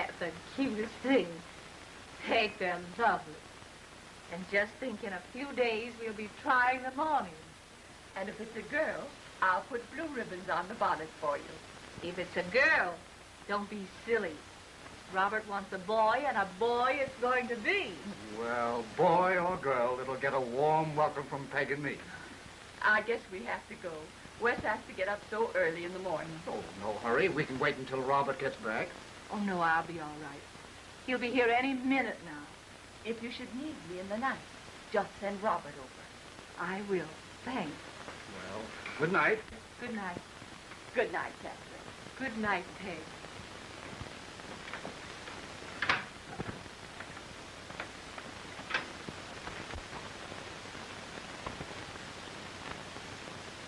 Isn't the cutest thing? Peg, they're lovely. And just think, in a few days, we'll be trying them on him. And if it's a girl, I'll put blue ribbons on the bonnet for you. If it's a girl, don't be silly. Robert wants a boy, and a boy it's going to be. Well, boy or girl, it'll get a warm welcome from Peg and me. I guess we have to go. Wes has to get up so early in the morning. Oh, no hurry. We can wait until Robert gets back. Oh, no, I'll be all right. He'll be here any minute now. If you should need me in the night, just send Robert over. I will. Thanks. Well, good night. Good night. Good night, Katherine. Good night, Peg.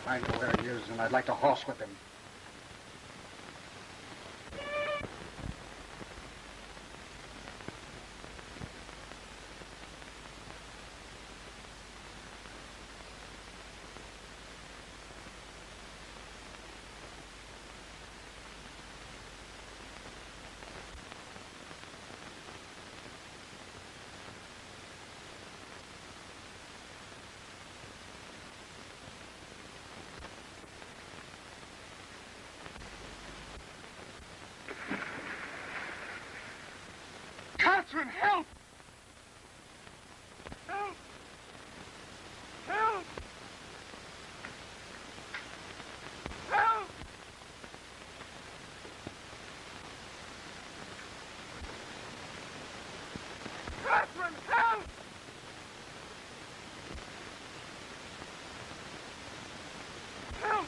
I know where he is, and I'd like to horse horsewhip him. Help! Help! Help! Help! Katherine, help! Help!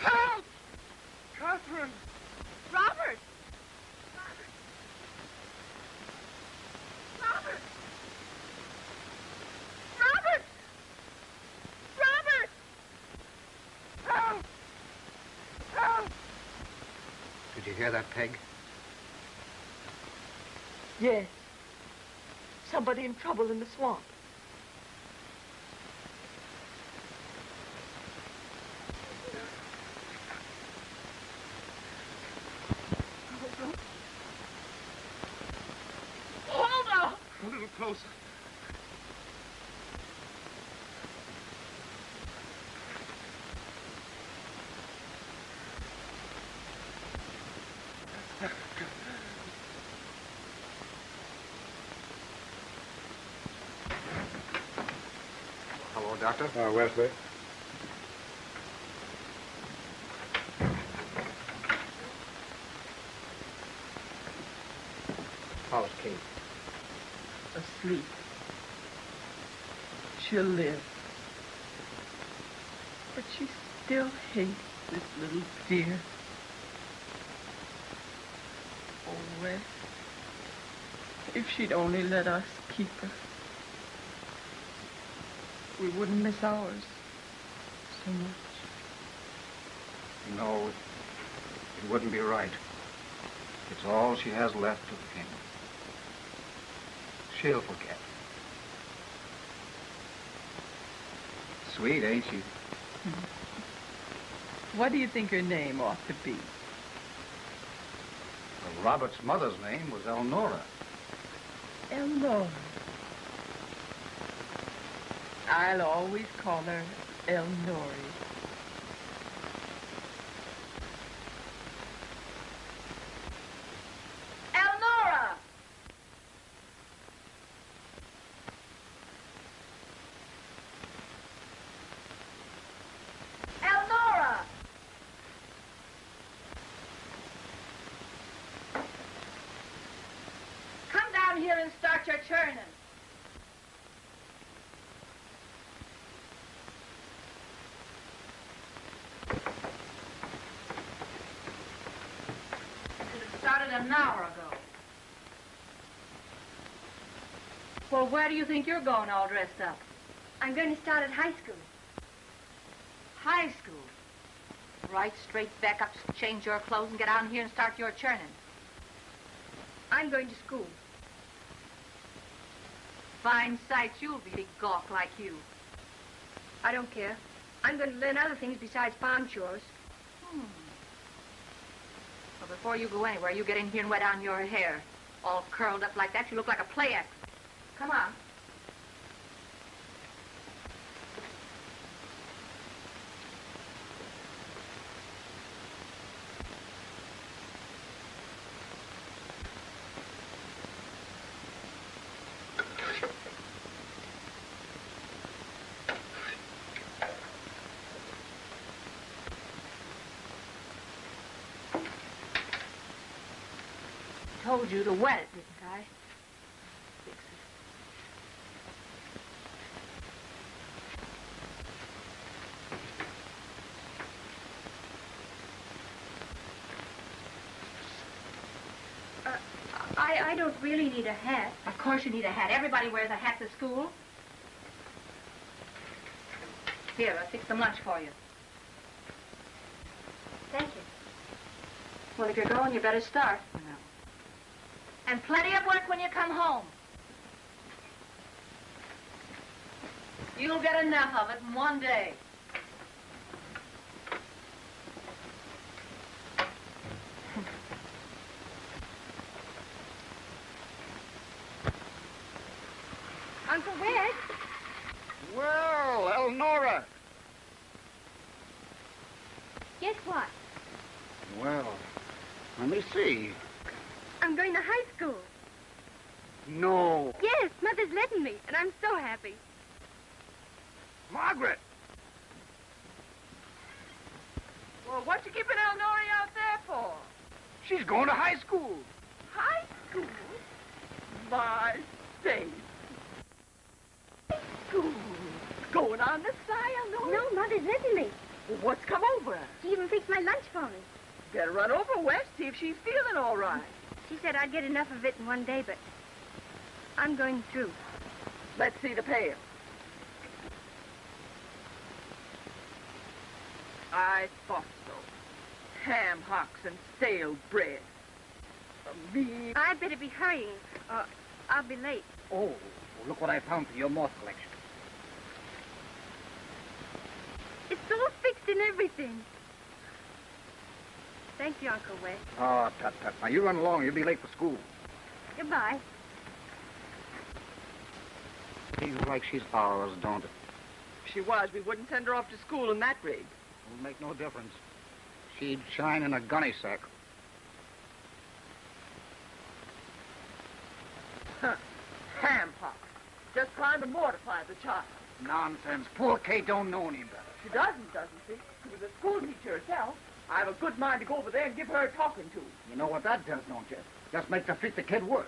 Help! Katherine! Robert! Robert! Robert! Robert! Help! Help! Did you hear that, Peg? Yes. Somebody in trouble in the swamp. Hold on! A little closer. Hello, Doctor. Uh, Wesley. How's Kate? Asleep. She'll live. But she still hates this little dear. Oh, Wes. If she'd only let us keep her, we wouldn't miss ours so much. No, it, it wouldn't be right. It's all she has left of the kingdom. She'll forget. Sweet, ain't she? Mm-hmm. What do you think her name ought to be? Well, Robert's mother's name was Elnora. Elnora. I'll always call her El Elnori. Elnora! Elnora! Come down here and start your churning. Should have started an hour ago. Well, where do you think you're going all dressed up? I'm going to start at high school. High school. Right straight back up, change your clothes, and get out here and start your churning. I'm going to school. Fine sight you'll be, big gawk like you. I don't care. I'm going to learn other things besides farm chores. Hmm. Before you go anywhere, you get in here and wet down your hair. All curled up like that, you look like a play act. Come on. Told you to wet it, didn't I? Fix it. I, I don't really need a hat. Of course you need a hat. Everybody wears a hat to school. Here, I fixed some lunch for you. Thank you. Well, if you're going, you better start. And plenty of work when you come home. You'll get enough of it in one day. Uncle Wes, Well, Elnora. guess what? Well, let me see. I'm going to high school. No. Yes, Mother's letting me, and I'm so happy. Margaret. Well, what you keeping Elnora out there for? She's going to high school. High school? My days. High school. Going on this side, Elnora? No, Mother's letting me. Well, what's come over her? She even fixed my lunch for me. Better run over West, see if she's feeling all right. She said I'd get enough of it in one day, but I'm going through. Let's see the pail. I thought so. Ham hocks and stale bread. A mean... I'd better be hurrying, or I'll be late. Oh, look what I found for your moth collection. It's all fixed and everything. Thank you, Uncle Wes. Oh, tut, tut. Now, you run along. You'll be late for school. Goodbye. Feels like she's ours, don't it? If she was, we wouldn't send her off to school in that rig. It Will make no difference. She'd shine in a gunny sack. Huh. Ham hocks. Just trying to mortify the child. Nonsense. Poor Kate don't know any better. She doesn't, doesn't she? She was a school teacher herself. I have a good mind to go over there and give her a talking to. You know what that does, don't you? Just makes her treat the kid worse.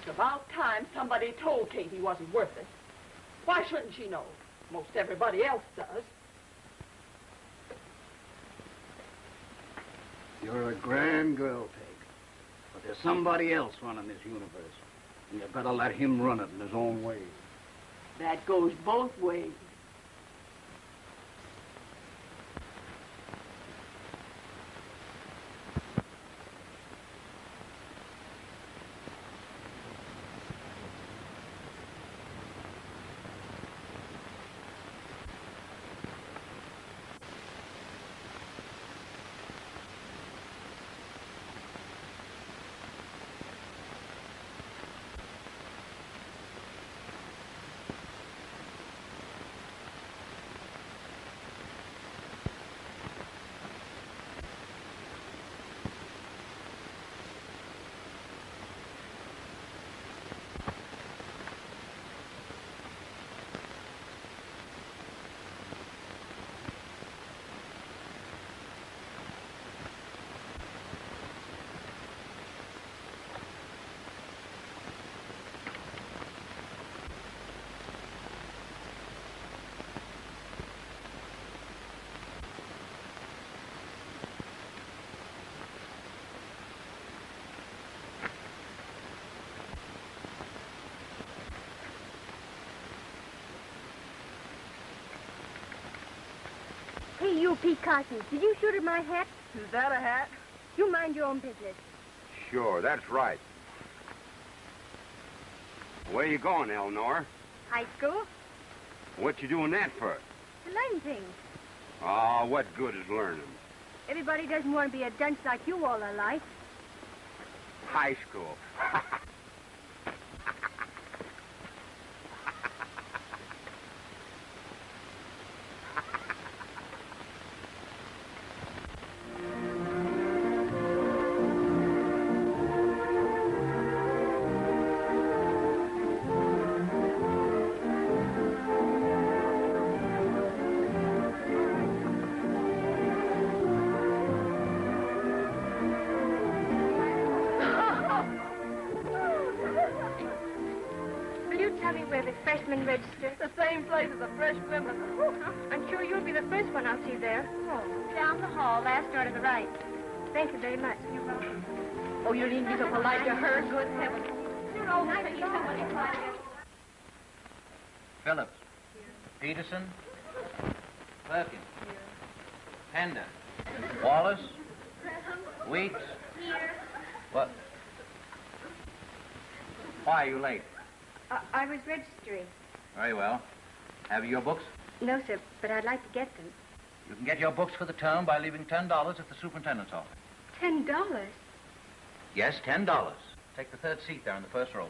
It's about time somebody told Kate he wasn't worth it. Why shouldn't she know? Most everybody else does. You're a grand girl, Peg. But there's somebody else running this universe. And you better let him run it in his own way. That goes both ways. Hey, you, Pete Carson, did you shoot at my hat? Is that a hat? You mind your own business. Sure, that's right. Where you going, Elnora? High school? What you doing that for? To learn things. Oh, ah, what good is learning? Everybody doesn't want to be a dunce like you all their life. High the first one see there. Oh, down the hall, last door to the right. Thank you very much. You're welcome. Oh, you needn't be so polite to her. Good heavens. You're all nice to somebody Phillips. Peterson. Perkins. Pender. Wallace. Weeks. What? Why are you late? Uh, I was registering. Very well. Have you your books? No, sir, but I'd like to get them. You can get your books for the term by leaving $10 at the superintendent's office. Ten dollars? Yes, $10. Take the third seat there in the first row.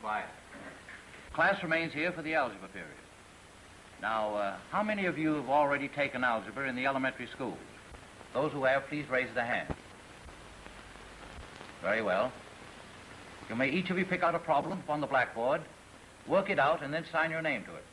Quiet. Class remains here for the algebra period. Now, uh, how many of you have already taken algebra in the elementary schools? Those who have, please raise their hand. Very well. You may each of you pick out a problem upon the blackboard, work it out, and then sign your name to it.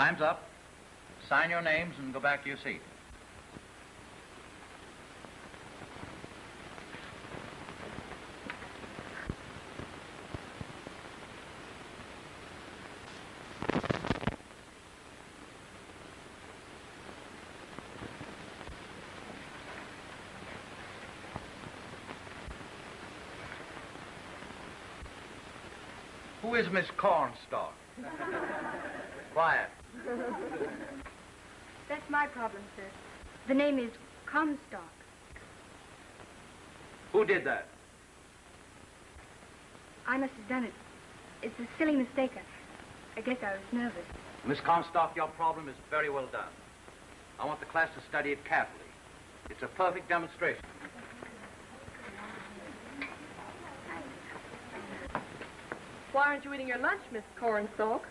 Time's up. Sign your names and go back to your seat. Who is Miss Cornstalk? Quiet. That's my problem, sir. The name is Comstock. Who did that? I must have done it. It's a silly mistake. I, I guess I was nervous. Miss Comstock, your problem is very well done. I want the class to study it carefully. It's a perfect demonstration. Why aren't you eating your lunch, Miss Cornstalk?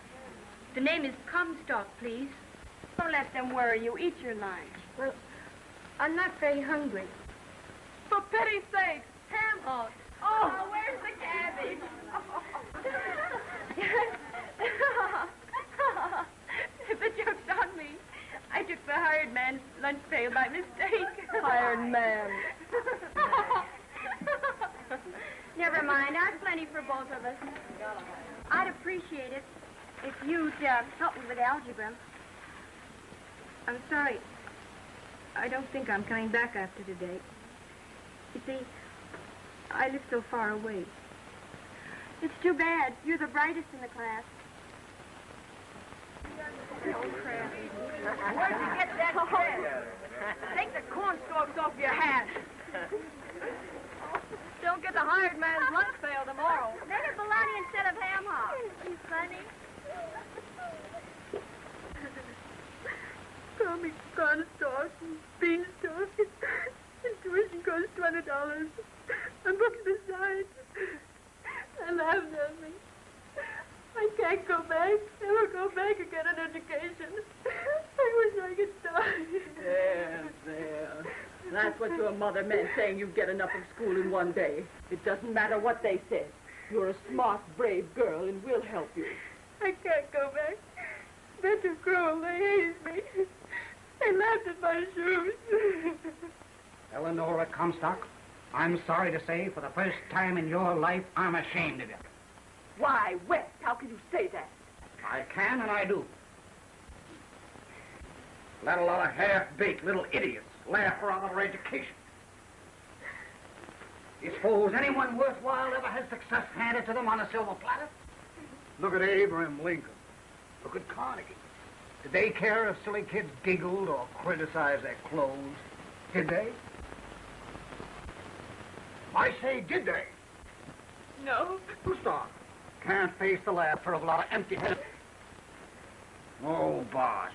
The name is Comstock, please. Don't let them worry you. Eat your lunch. Well, I'm not very hungry. For pity's sake, ham hocks. Oh, where's the cabbage? the joke's on me. I took the hired man's lunch pail by mistake. Hired man. Never mind. I've plenty for both of us. I'd appreciate it if you'd uh, help me with algebra. I'm sorry. I don't think I'm coming back after today. You see, I live so far away. It's too bad. You're the brightest in the class. Where'd you get that dress? Take the cornstalks off your hat. Don't get the hired man's lunch pail tomorrow. It bologna instead of ham hock. You funny? Comic cornstalk and beanstalk. And tuition costs twenty dollars. And books besides. Laughed at me. I can't go back. Never go back and get an education. I wish I could die. There, there. That's what your mother meant, saying you'd get enough of school in one day. It doesn't matter what they said. You're a smart, brave girl, and we'll help you. I can't go back. They're too cruel. They hated me. They laughed at my shoes. Elnora Comstock, I'm sorry to say, for the first time in your life, I'm ashamed of you. Why, Wes, how can you say that? I can and I do. Let a lot of half-baked little idiots laugh around our education. You suppose anyone worthwhile ever has success handed to them on a silver platter? Look at Abraham Lincoln. Look at Carnegie. Did they care if silly kids giggled or criticized their clothes? Did they? I say, did they? No. Gustav can't face the laughter of a lot of empty-headed... Oh, bosh.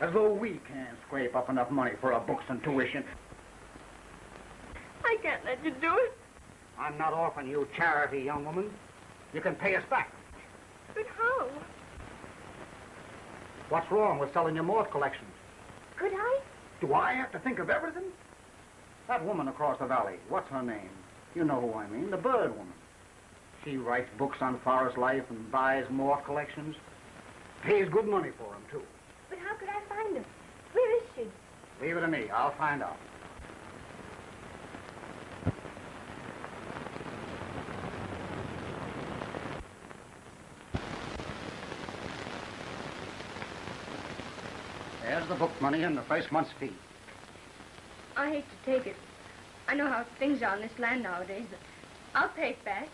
As though we can't scrape up enough money for our books and tuition. I can't let you do it. I'm not offering you charity, young woman. You can pay us back. But how? What's wrong with selling your moth collections? Could I? Do I have to think of everything? That woman across the valley, what's her name? You know who I mean, the bird woman. She writes books on forest life and buys moth collections. Pays good money for them, too. But how could I find him? Where is she? Leave it to me. I'll find out. The book money and the first month's fee. I hate to take it. I know how things are on this land nowadays, but I'll pay it back.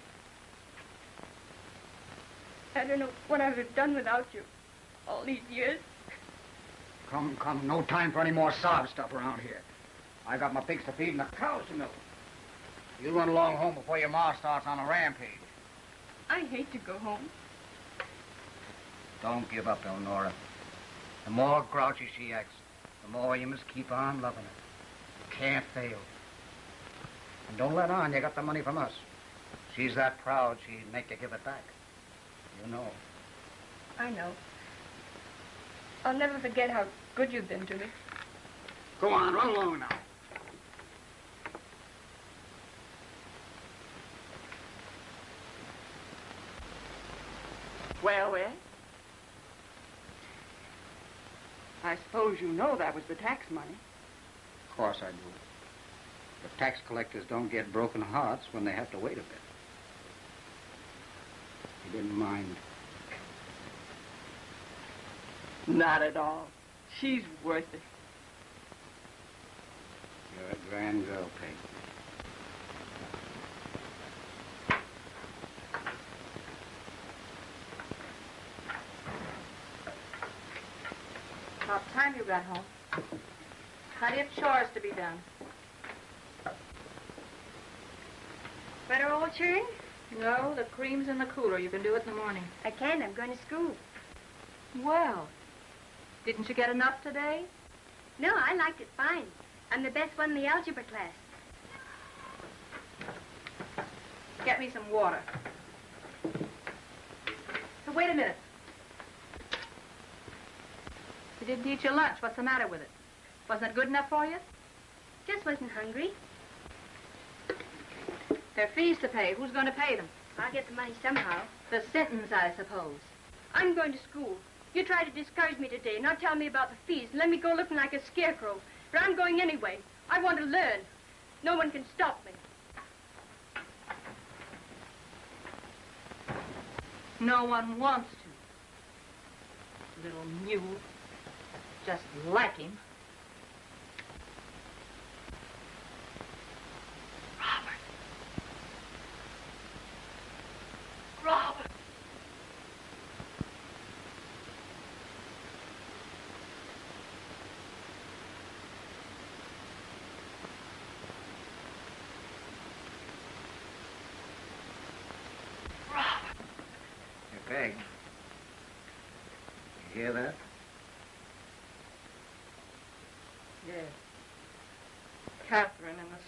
I don't know what I would have done without you all these years. Come, come. No time for any more sob stuff around here. I got my pigs to feed and the cows to milk. You run along home before your ma starts on a rampage. I hate to go home. Don't give up, Elnora. The more grouchy she acts, the more you must keep on loving her. You can't fail. And don't let on you got the money from us. She's that proud she'd make you give it back. You know. I know. I'll never forget how good you've been to me. Go on, run along now. Well, Wes? I suppose you know that was the tax money. Of course I do. But tax collectors don't get broken hearts when they have to wait a bit. You didn't mind. Not at all. She's worth it. You're a grand girl, Peg. About time you got home. Plenty of chores to be done. Better all churn? No, the cream's in the cooler. You can do it in the morning. I can. I'm going to school. Well, didn't you get enough today? No, I liked it fine. I'm the best one in the algebra class. Get me some water. So wait a minute. You didn't eat your lunch. What's the matter with it? Wasn't it good enough for you? Just wasn't hungry. There are fees to pay. Who's going to pay them? I'll get the money somehow. The sentence, I suppose. I'm going to school. You tried to discourage me today, not tell me about the fees, and let me go looking like a scarecrow. But I'm going anyway. I want to learn. No one can stop me. No one wants to. Little mule. Just like him. You hear that? Yes.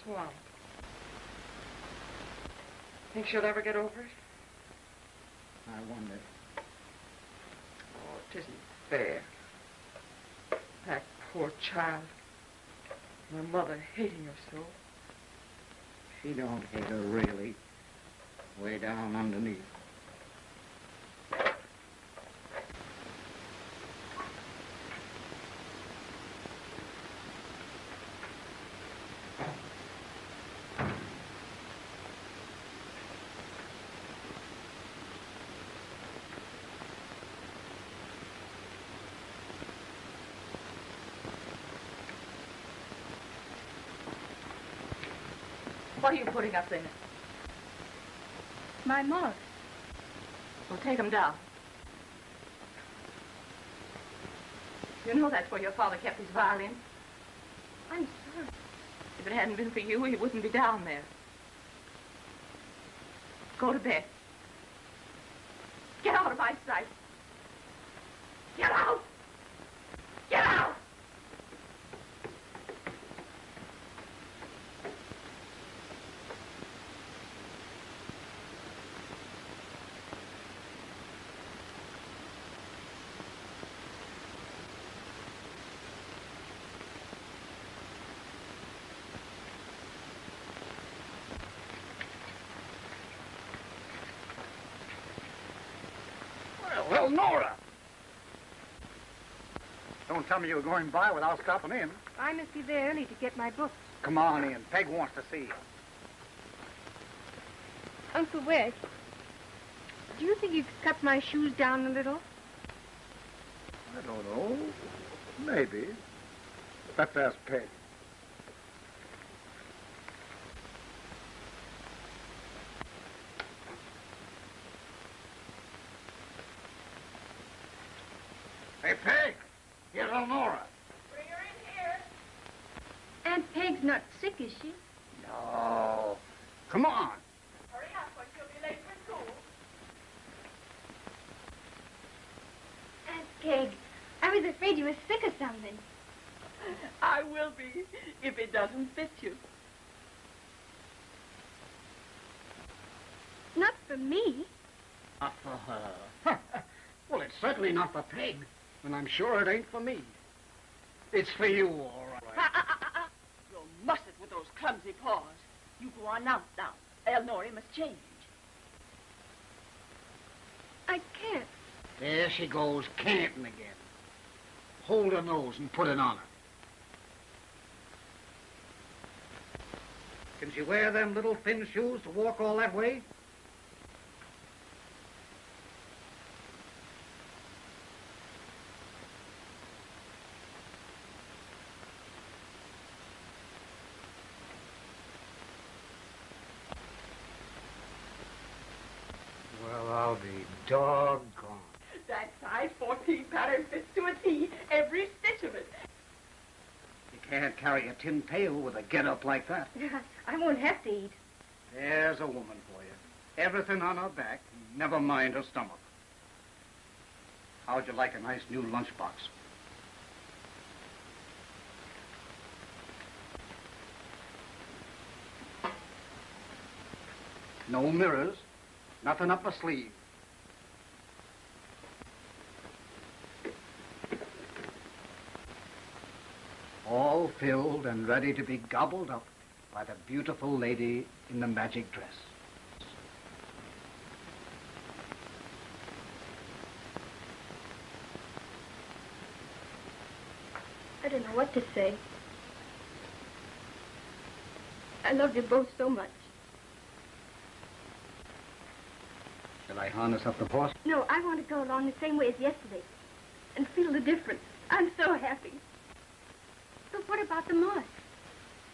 Katherine in the swamp. Think she'll ever get over it? I wonder. Oh, it isn't fair. That poor child. My mother hating her so. She don't hate her really. Way down underneath. What are you putting up there? My moth. Well, take them down. You know that's where your father kept his violin. I'm sorry. If it hadn't been for you, he wouldn't be down there. Go to bed. Get out of my sight. Get out! Get out! Well, well, Nora. Don't tell me you were going by without stopping in. I must be there early to get my books. Come on in. Peg wants to see you. Uncle Wes, do you think you could cut my shoes down a little? I don't know. Maybe. Let's ask Peg. Hey, Peg. Here's Elnora. Aunt Peg's not sick, is she? No. Come on. Aunt Peg, I was afraid you were sick or something. I will be if it doesn't fit you. Not for me. Not for her. well, it's certainly not for Peg, and I'm sure it ain't for me. It's for you, all right. Ah, ah, ah, ah, ah. You'll muss it with those clumsy paws. You go on out now. Elnora must change. I can't. There she goes, canting again. Hold her nose and put it on her. Can she wear them little thin shoes to walk all that way? Well, I'll be doggone. That size 14 pattern fits to a T, every stitch of it. You can't carry a tin pail with a get-up like that. I won't have to eat. There's a woman for you. Everything on her back, never mind her stomach. How'd you like a nice new lunchbox? No mirrors, nothing up her sleeve. All filled and ready to be gobbled up by the beautiful lady in the magic dress. I don't know what to say. I love you both so much. Shall I harness up the horse? No, I want to go along the same way as yesterday and feel the difference. I'm so happy. What about the moth?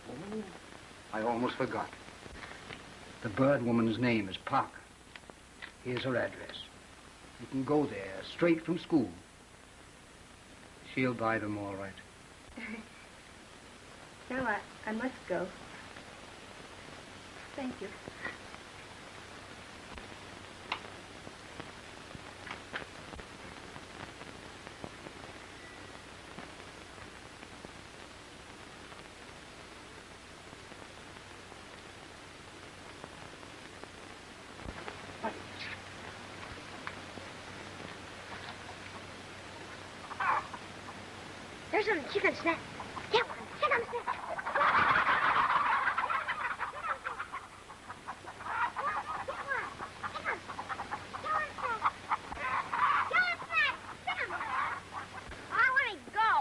Oh, I almost forgot. The bird woman's name is Parker. Here's her address. You can go there straight from school. She'll buy them all right. Now I, I must go. Thank you. Chicken snack. Get one. Chicken snack.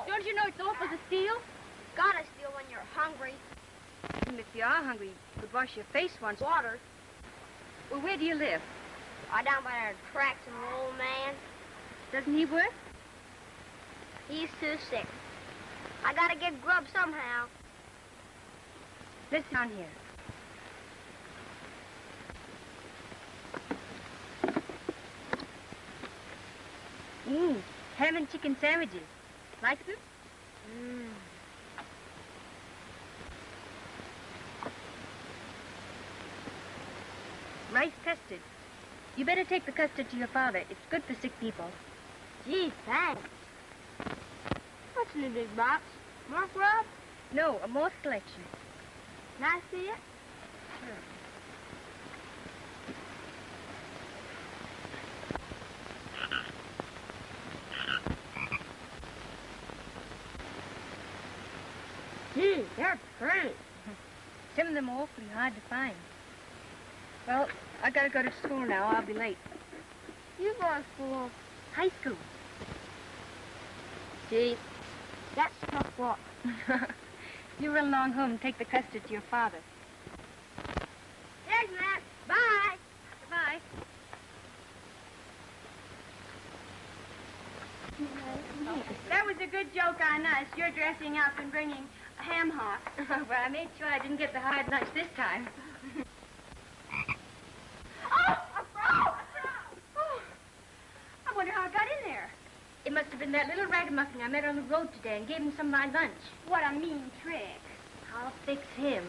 Don't you know it's awful to steal? Gotta steal when you're hungry. If you are hungry, you could wash your face once. Water. Well, where do you live? I down by our tracks and old man. Doesn't he work? He's too sick. I gotta get grub somehow. This down here. Mmm, ham chicken sandwiches. Like them? Mmm. Rice custard. You better take the custard to your father. It's good for sick people. Gee, thanks. What's in the big box? More grub? No, a moth collection. Can I see it? Hmm. Gee, that's great. Some of them are awfully hard to find. Well, I gotta go to school now. I'll be late. You go to school. High school. Gee, that's tough work. you run along home and take the custard to your father. There's Matt. Bye. Bye. That was a good joke on us. You're dressing up and bringing a ham hock. well, I made sure I didn't get the hard lunch this time. oh, a frog! A frog! Oh, I wonder how it got in there. It must have been that little ragamuffin I met on the road today and gave him some of my lunch. What a mean trick. I'll fix him.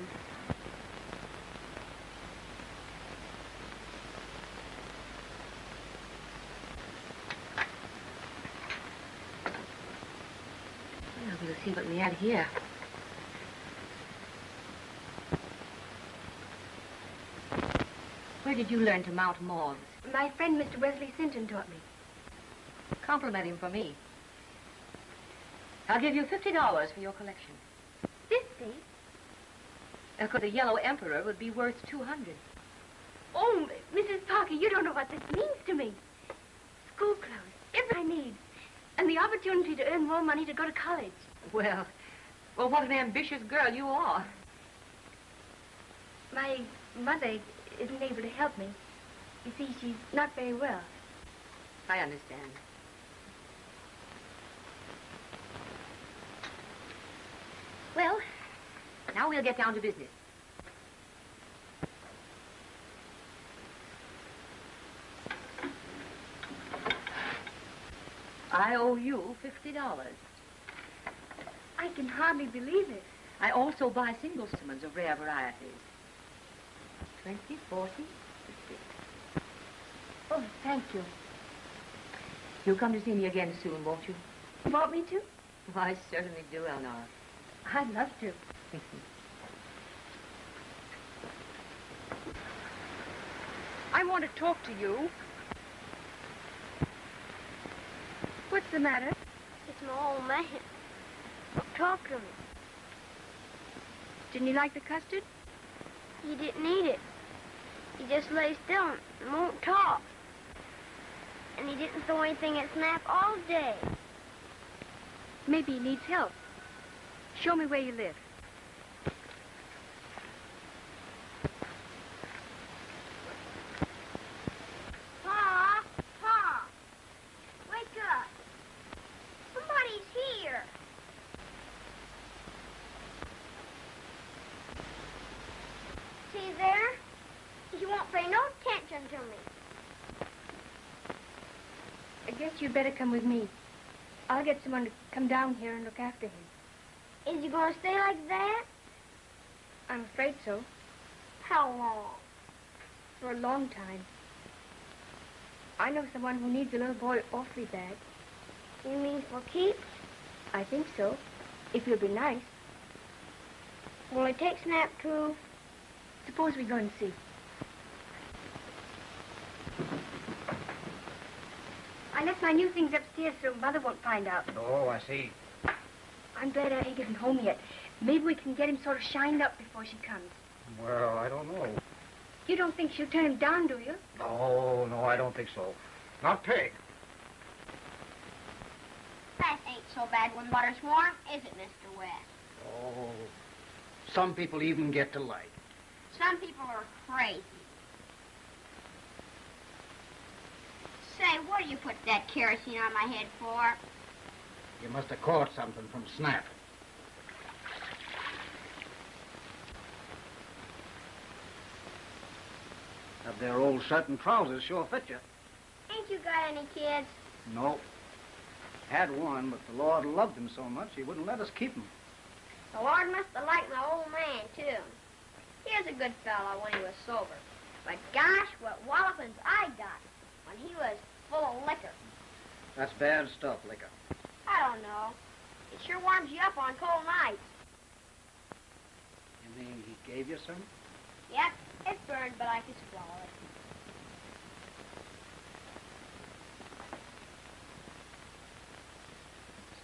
Well, we'll see what we had here. Where did you learn to mount moths? My friend Mr. Wesley Sinton taught me. Compliment him for me. I'll give you $50 for your collection. Fifty? Because the Yellow Emperor would be worth 200 Oh, Mrs. Parker, you don't know what this means to me. School clothes, everything I need. And the opportunity to earn more money to go to college. Well, well, what an ambitious girl you are. My mother isn't able to help me. You see, she's not very well. I understand. Well, now we'll get down to business. I owe you $50. I can hardly believe it. I also buy single specimens of rare varieties. 20, 40, 50. Oh, thank you. You'll come to see me again soon, won't you? You want me to? I certainly do, Elnora. I'd love to. I want to talk to you. What's the matter? It's my old man. Talk to me. Didn't you like the custard? He didn't eat it. He just lay still and won't talk. And he didn't throw anything at Snap all day. Maybe he needs help. Show me where you live. Pa! Pa! Wake up! Somebody's here! See there? He won't pay no attention to me. I guess you'd better come with me. I'll get someone to come down here and look after him. Is he gonna stay like that? I'm afraid so. How long? For a long time. I know someone who needs a little boy awfully bad. You mean for keeps? I think so. If you'll be nice. Will it take Snap to? Suppose we go and see. I left my new things upstairs so Mother won't find out. Oh, I see. I'm glad I ain't getting home yet. Maybe we can get him sort of shined up before she comes. Well, I don't know. You don't think she'll turn him down, do you? No, no, I don't think so. Not Peg. That ain't so bad when water's warm, is it, Mr. West? Oh, some people even get to like. Some people are crazy. Say, what do you put that kerosene on my head for? You must have caught something from Snap. That their old shirt and trousers sure fit you. Ain't you got any kids? No. Had one, but the Lord loved him so much he wouldn't let us keep him. The Lord must have liked my old man, too. He was a good fellow when he was sober. But gosh, what wallopings I got when he was full of liquor. That's bad stuff, liquor. I don't know. It sure warms you up on cold nights. You mean he gave you some? Yep, it burned, but I could swallow it.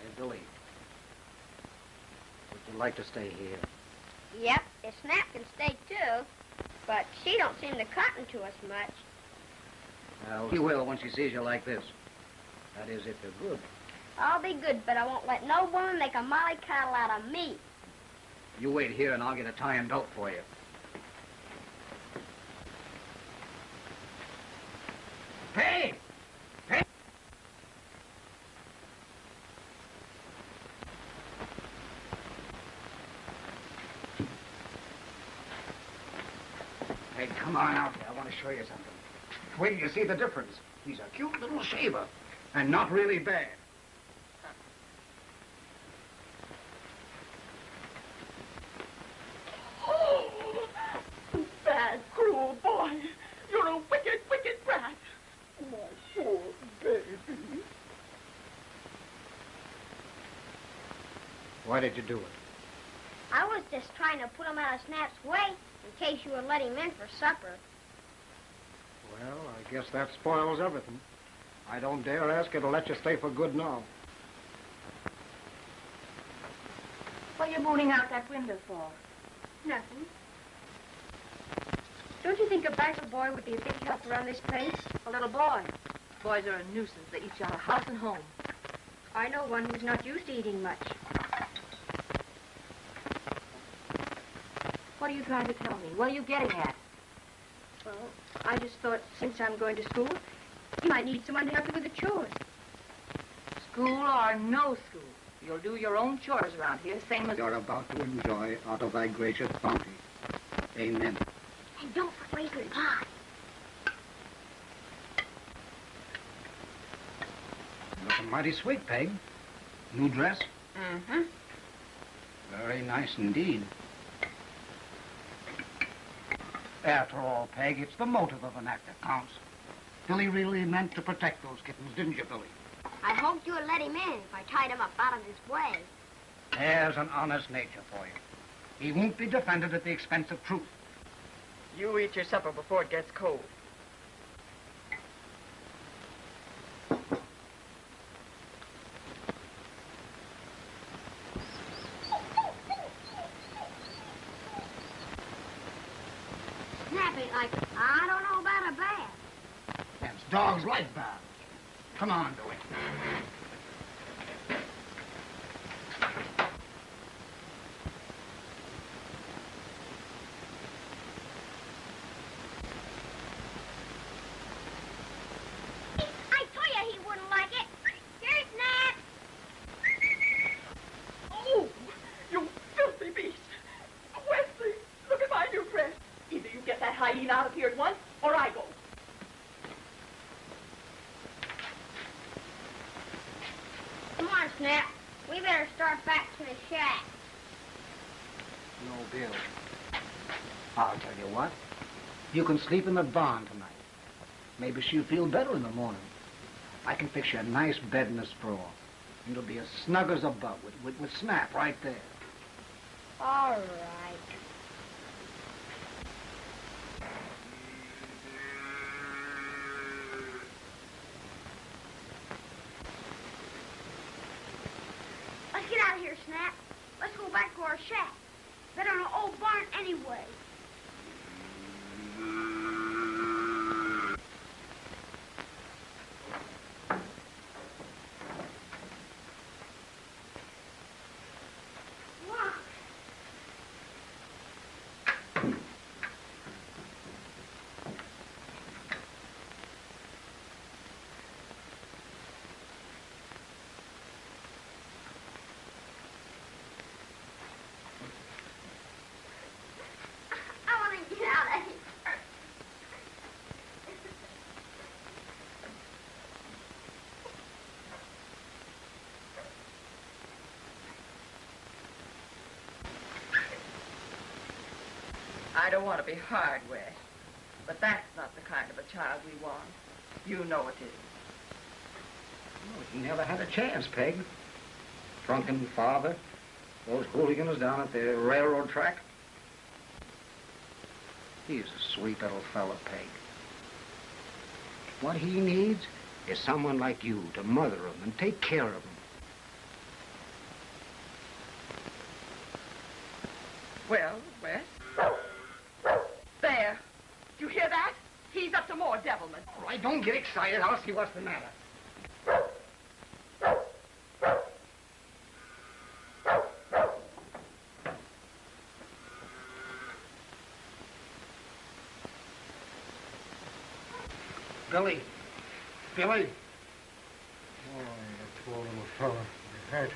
Say, Billy, would you like to stay here? Yep, if Snap can stay too, but she don't seem to cotton to us much. Well, he will when she sees you like this. That is, if you're good. I'll be good, but I won't let no woman make a molly coddle out of me. You wait here and I'll get a tie and belt for you. Hey! Hey! Hey, come on out there. I want to show you something. Wait till you see the difference. He's a cute little shaver, and not really bad. Oh, bad, cruel boy. You're a wicked, wicked brat. My poor baby. Why did you do it? I was just trying to put him out of Snap's way in case you would let him in for supper. Well, I guess that spoils everything. I don't dare ask her to let you stay for good now. What are you mooning out that window for? Nothing. Don't you think a banker boy would be a big help around this place? A little boy. Boys are a nuisance. They eat you out of house and home. I know one who's not used to eating much. What are you trying to tell me? What are you getting at? Well, I just thought since I'm going to school, you might need someone to help you with the chores. School or no school. You'll do your own chores around here, same as... You're about to enjoy out of thy gracious bounty. Amen. And don't forget raisin pie. Looking mighty sweet, Peg. New dress? Mm-hmm. Very nice indeed. After all, Peg, it's the motive of an act that counts. Billy really meant to protect those kittens, didn't you, Billy? I hoped you would let him in if I tied him up out of his way. There's an honest nature for you. He won't be defended at the expense of truth. You eat your supper before it gets cold. Snap ain't like I don't know about a bath. That's dogs like that. Come on, Billy. I told you he wouldn't like it. Here, Snap. Oh, you filthy beast. Wesley, look at my new dress. Either you get that hyena out of here at once, or I go. Come on, Snap. We better start back to the shack. I'll tell you what. You can sleep in the barn tonight. Maybe she'll feel better in the morning. I can fix you a nice bed and a straw. It'll be as snug as a bug with, with, with Snap right there. All right. Let's get out of here, Snap. Let's go back to our shack. Better than an old barn anyway. Come on. I don't want to be hard, Wes. But that's not the kind of a child we want. You know it is. Oh, he never had a chance, Peg. Drunken father, those hooligans down at the railroad track. He's a sweet little fellow, Peg. What he needs is someone like you to mother him and take care of him. Well, Wes. There. You hear that? He's up to more devilment. All right, excited. I'll see what's the matter. Billy. Billy. Oh, you poor little fella. You're hurt.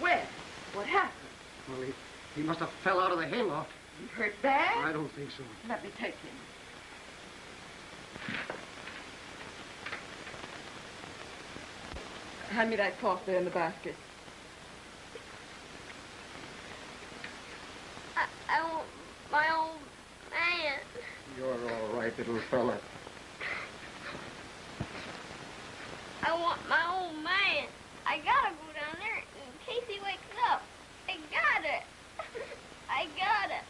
Wes, what happened? Well, he, he must have fell out of the hayloft. You hurt bad? I don't think so. Let me take him. Hand me that cloth there in the basket. I, I want my old man. You're all right, little fella. I want my old man. I gotta go down there in case he wakes up. I gotta. I gotta.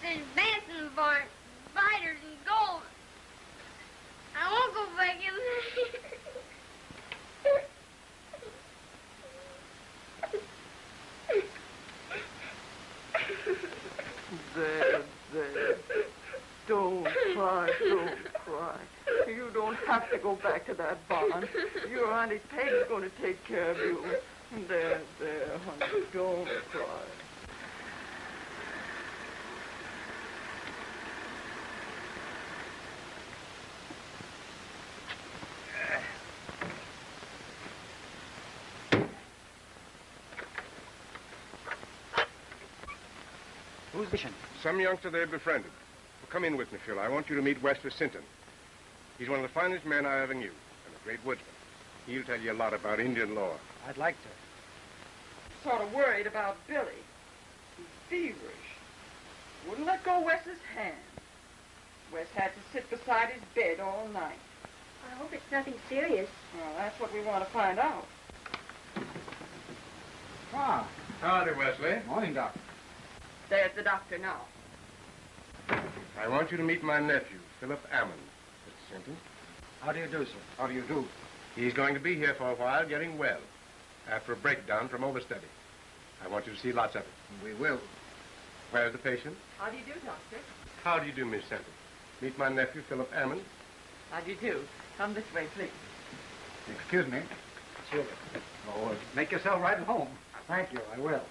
There's bants in the barn, spiders and gold. I won't go back in there. There, there. Don't cry, don't cry. You don't have to go back to that barn. Your Auntie Peg's going to take care of you. There, there, honey. Don't cry. Who's fishing? Some youngster they befriended. Well, come in with me, Phil. I want you to meet Wesley Sinton. He's one of the finest men I ever knew, and a great woodsman. He'll tell you a lot about Indian law. I'd like to. Sort of worried about Billy. He's feverish. Wouldn't let go Wes's hand. Wes had to sit beside his bed all night. I hope it's nothing serious. Well, that's what we want to find out. Ah, Howdy, Wesley. morning, Doc. There's the doctor now. I want you to meet my nephew, Philip Ammon, Mr. Sinton. How do you do, sir? How do you do? He's going to be here for a while, getting well, after a breakdown from overstudy. I want you to see lots of it. We will. Where's the patient? How do you do, doctor? How do you do, Miss Sinton? Meet my nephew, Philip Ammon. How do you do? Come this way, please. Excuse me. Sure. Oh, make yourself right at home. Thank you, I will.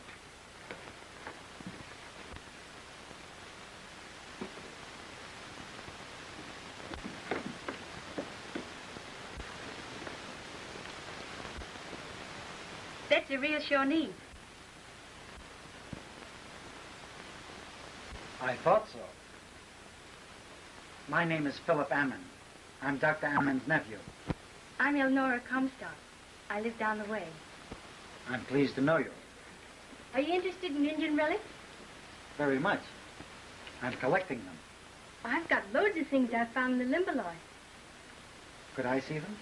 A real sure need. I thought so. My name is Philip Ammon. I'm Dr. Ammon's nephew. I'm Elnora Comstock. I live down the way. I'm pleased to know you Are you interested in Indian relics? very much. I'm collecting them. I've got loads of things I found in the Limberlost. Could I see them?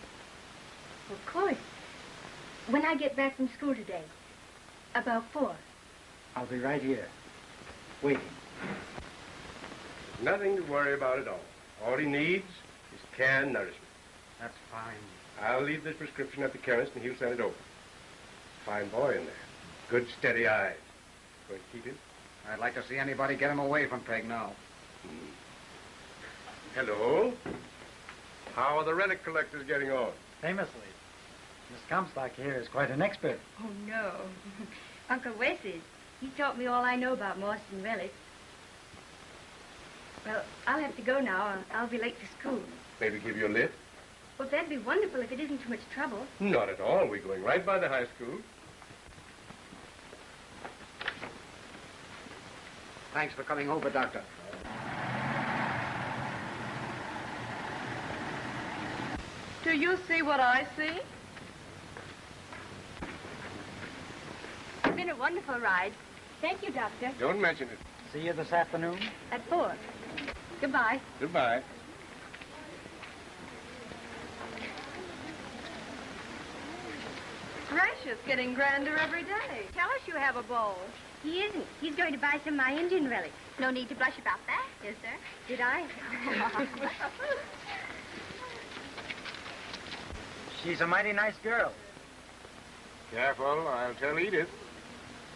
Of course. When I get back from school today. About four. I'll be right here, waiting. Nothing to worry about at all. All he needs is canned nourishment. That's fine. I'll leave this prescription at the chemist and he'll send it over. Fine boy in there. Good, steady eyes. Going to keep him? I'd like to see anybody get him away from Peg now. Hmm. Hello. How are the relic collectors getting on? Famously. Miss Comstock here is quite an expert. Oh, no. Uncle Wes is. He taught me all I know about moths and relics. Well, I'll have to go now. I'll be late for school. Maybe give you a lift? Well, that'd be wonderful if it isn't too much trouble. Not at all. We're going right by the high school. Thanks for coming over, Doctor. Do you see what I see? Been a wonderful ride. Thank you, Doctor. Don't mention it. See you this afternoon? At four. Goodbye. Goodbye. Gracious, getting grander every day. Tell us you have a beau. He isn't. He's going to buy some of my Indian relics. No need to blush about that, is there? Did I? She's a mighty nice girl. Careful, I'll tell Edith.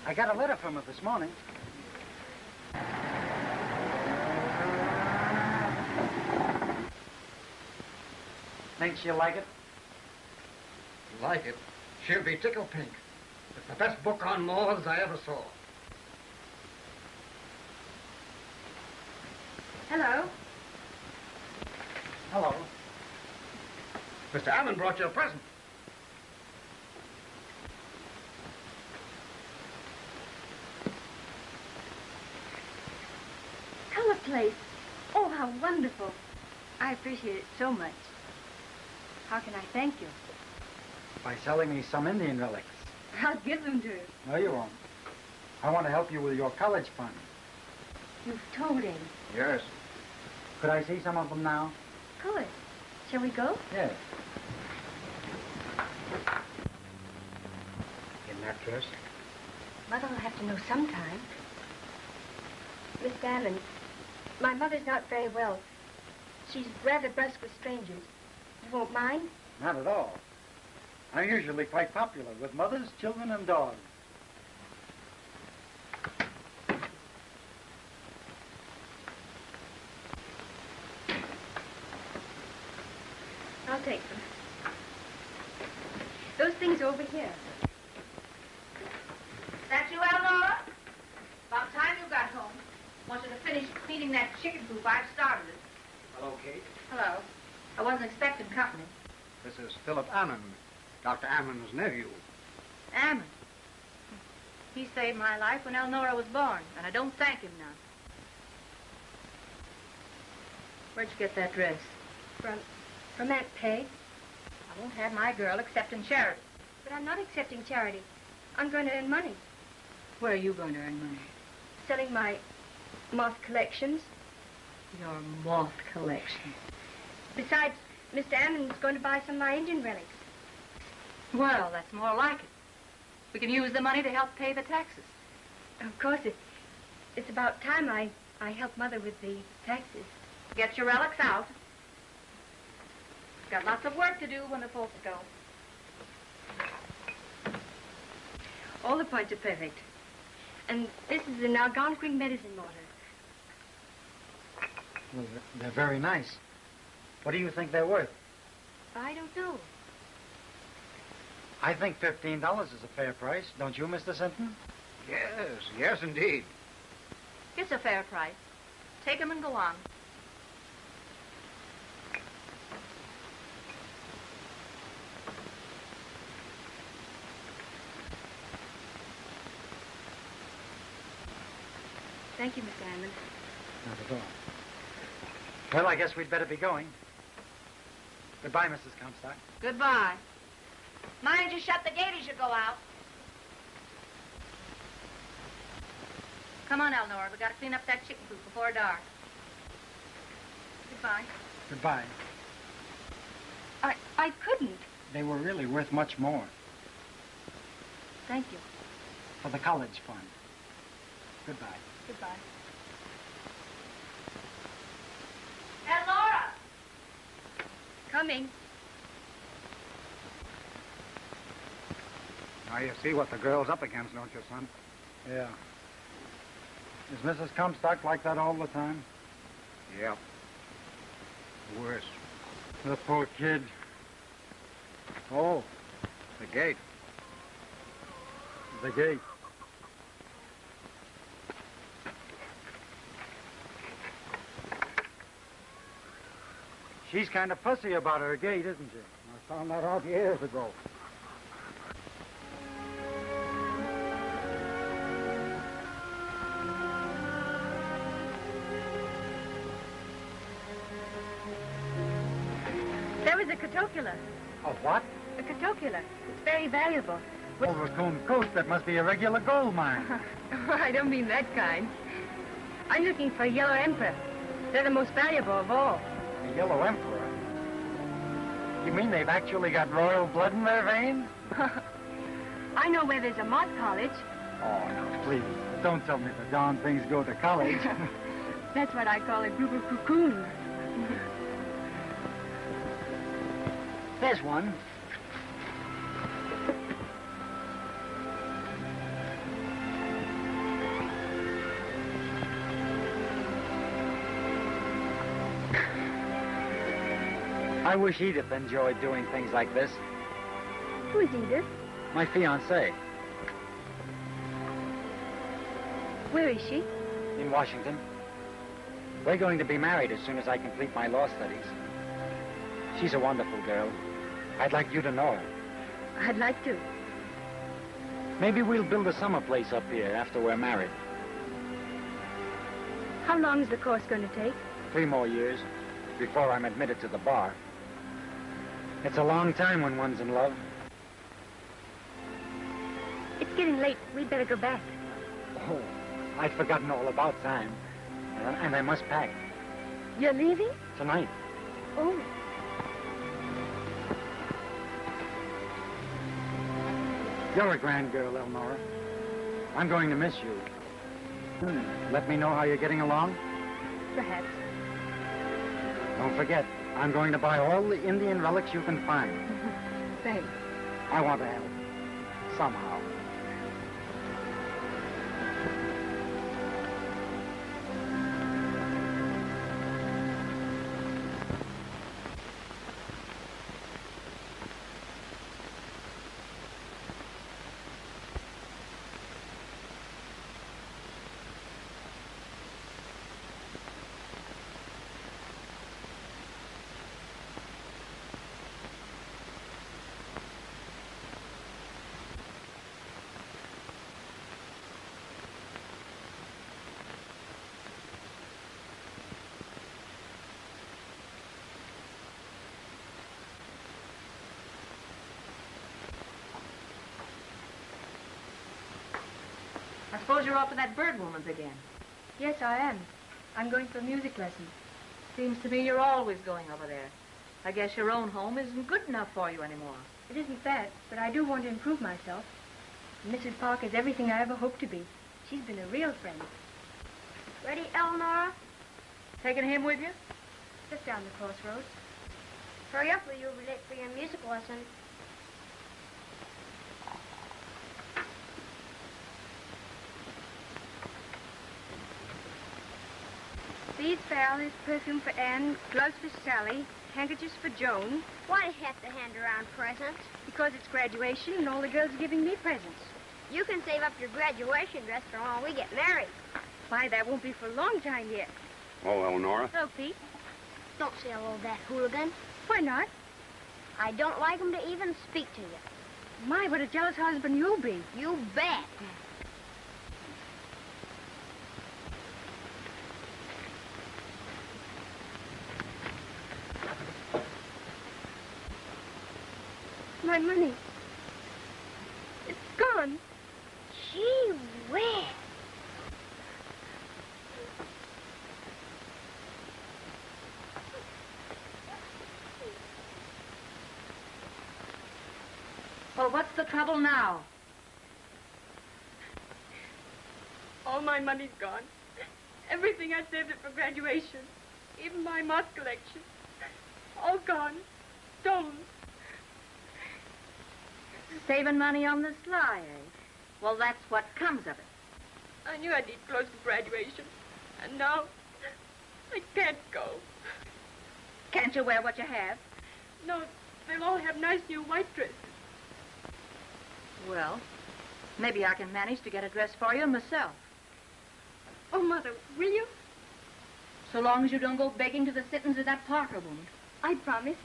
I got a letter from her this morning. Think she'll like it? Like it? She'll be tickle pink. It's the best book on moths I ever saw. Hello. Hello. Mr. Ammon brought you a present. Place. Oh, how wonderful. I appreciate it so much. How can I thank you? By selling me some Indian relics. I'll give them to you. No, you won't. I want to help you with your college fund. You've told him. Yes. Could I see some of them now? Good. Shall we go? Yes. In that dress? Mother will have to know sometime. Miss Ammon, my mother's not very well. She's rather brusque with strangers. You won't mind? Not at all. I'm usually quite popular with mothers, children, and dogs. I'll take them. Those things are over here. That you, Elnora? About time you got home. Want you to finish feeding that chicken coop. I've started it. Hello, Kate. Hello. I wasn't expecting company. This is Philip Ammon, Dr. Ammon's nephew. Ammon. He saved my life when Elnora was born, and I don't thank him now. Where'd you get that dress? From, from Aunt Peg. I won't have my girl accepting charity. But I'm not accepting charity. I'm going to earn money. Where are you going to earn money? Selling my moth collections. Your moth collection. Besides, Mr. Ammon's going to buy some of my Indian relics. Well, that's more like it. We can use the money to help pay the taxes. Of course, it, it's about time I, I help Mother with the taxes. Get your relics out. Got lots of work to do when the folks go. All the points are perfect. And this is an Algonquin medicine water. Well, they're- they're very nice. What do you think they're worth? I don't know. I think $15 is a fair price. Don't you, Mr. Sinton? Yes, yes, indeed. It's a fair price. Take Take 'em and go on. Thank you, Mr. Ammon. Not at all. Well, I guess we'd better be going. Goodbye, Mrs. Comstock. Goodbye. Mind you shut the gate as you go out. Come on, Elnora. We gotta clean up that chicken coop before dark. Goodbye. Goodbye. I, I couldn't. They were really worth much more Thank you. for the college fund. Goodbye. Goodbye. Elnora! Coming. Now you see what the girl's up against, don't you, son? Yeah. Is Mrs. Comstock like that all the time? Yep. Worse. The poor kid. Oh, The gate. the gate. She's kind of fussy about her gait, isn't she? I found that out years ago. There was a catocala. A what? A catocala. It's very valuable. Overcombe Coast, that must be a regular gold mine. I don't mean that kind. I'm looking for a yellow emperor. They're the most valuable of all. The Yellow Emperor. You mean they've actually got royal blood in their veins? I know where there's a moth college. Oh, no, please. Don't tell me the darn things go to college. That's what I call a group of cocoons. There's one. I wish Edith enjoyed doing things like this. Who is Edith? My fiancée Where is she? in Washington. We're going to be married as soon as I complete my law studies. She's a wonderful girl. I'd like you to know her. I'd like to. Maybe we'll build a summer place up here after we're married. How long is the course going to take? Three more years before I'm admitted to the bar. It's a long time when one's in love. It's getting late. We'd better go back. Oh, I'd forgotten all about time. And, and I must pack. You're leaving? Tonight. Oh. You're a grand girl, Elnora. I'm going to miss you. Hmm. Let me know how you're getting along. Perhaps. Don't forget, I'm going to buy all the Indian relics you can find. Thanks. I want to help. Somehow. Suppose you're off to that bird woman's again. Yes, I am. I'm going for a music lesson. Seems to me you're always going over there. I guess your own home isn't good enough for you anymore. It isn't that, but I do want to improve myself. Mrs. Park is everything I ever hoped to be. She's been a real friend. Ready, Elnora? Taking him with you? Just down the crossroads. Hurry up or you'll be late for your music lesson. These barrels, perfume for Anne, gloves for Sally, handkerchiefs for Joan. Why do you have to hand around presents? Because it's graduation and all the girls are giving me presents. You can save up your graduation dress for when we get married. Why, that won't be for a long time yet. Oh, Elnora. Hello, Pete. Don't say hello to that hooligan. Why not? I don't like him to even speak to you. My, what a jealous husband you'll be. You bet. My money. It's gone. Gee whiz. Well, what's the trouble now? All my money's gone. Everything I saved up for graduation. Even my moth collection. All gone. Stolen. Saving money on the sly, eh? Well, that's what comes of it. I knew I'd need clothes for graduation. And now, I can't go. Can't you wear what you have? No, they'll all have nice new white dresses. Well, maybe I can manage to get a dress for you myself. Oh, Mother, will you? So long as you don't go begging to the sittings of that Parker woman. I promise.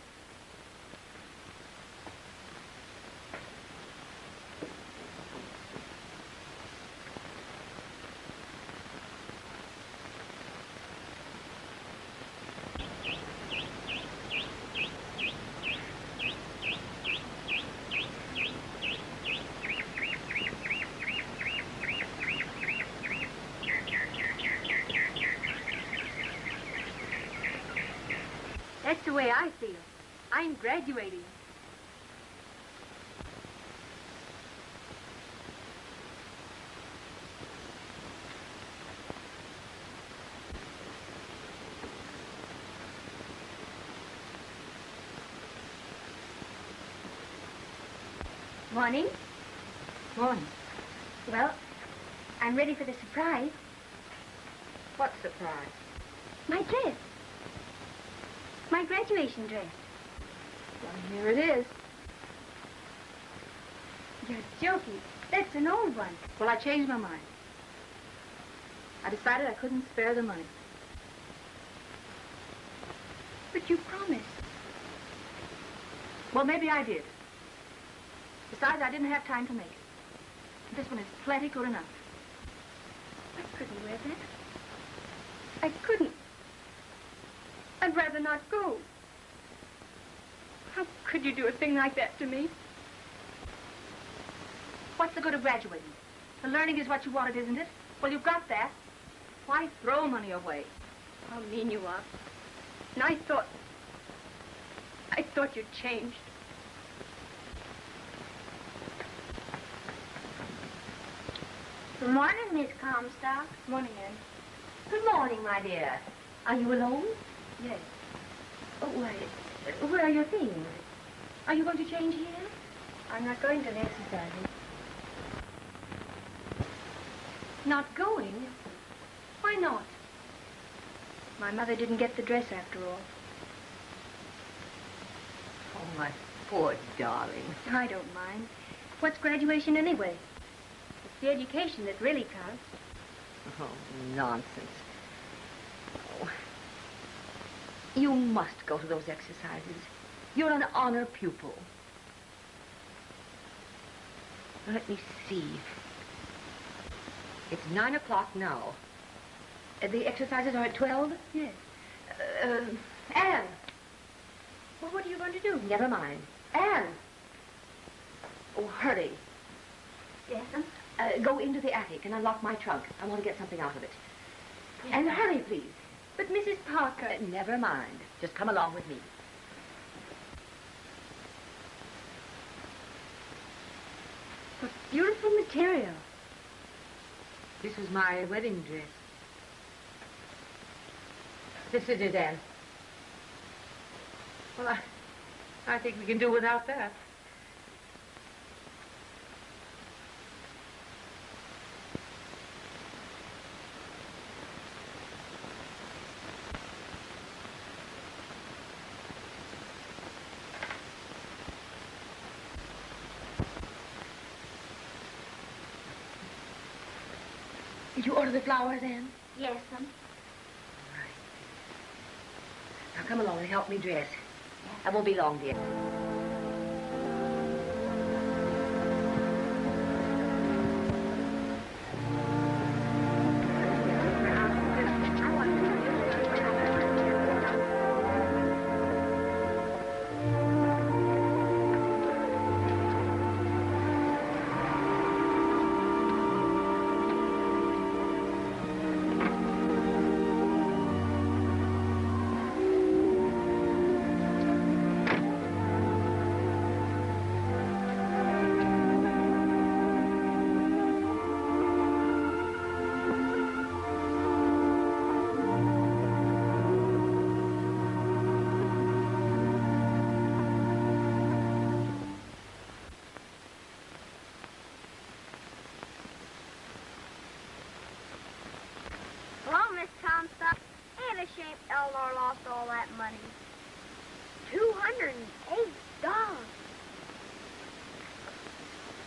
Way I feel. I'm graduating. Morning. Morning. Well, I'm ready for the surprise. What surprise? My dress. My graduation dress. Well, here it is. You're joking. That's an old one. Well, I changed my mind. I decided I couldn't spare the money. But you promised. Well, maybe I did. Besides, I didn't have time to make it. This one is plenty good enough. I couldn't wear that. I couldn't. I'd rather not go. How could you do a thing like that to me? What's the good of graduating? The learning is what you wanted, isn't it? Well, you've got that. Why throw money away? How mean you are. And I thought... I thought you'd changed. Good morning, Miss Comstock. Good morning, Anne. Good morning, my dear. Are you alone? Yes. Oh, uh, where are your things? Are you going to change here? I'm not going to the exercises. Not going? Why not? My mother didn't get the dress after all. Oh, my poor darling. I don't mind. What's graduation anyway? It's the education that really counts. Oh, nonsense. Oh. You must go to those exercises. You're an honor pupil. Let me see. It's nine o'clock now. Uh, The exercises are at twelve? Yes. Uh, Anne! Well, what are you going to do? Never mind. Anne! Oh, hurry. Yes? Uh, go into the attic and unlock my trunk. I want to get something out of it. And hurry, please. But Mrs. Parker... Uh, never mind. Just come along with me. What beautiful material. This is my wedding dress. This is it, Anne. Well, I, I think we can do without that. Did you order the flowers, Anne? Yes, ma'am. All right. Now come along and help me dress. I won't be long, dear.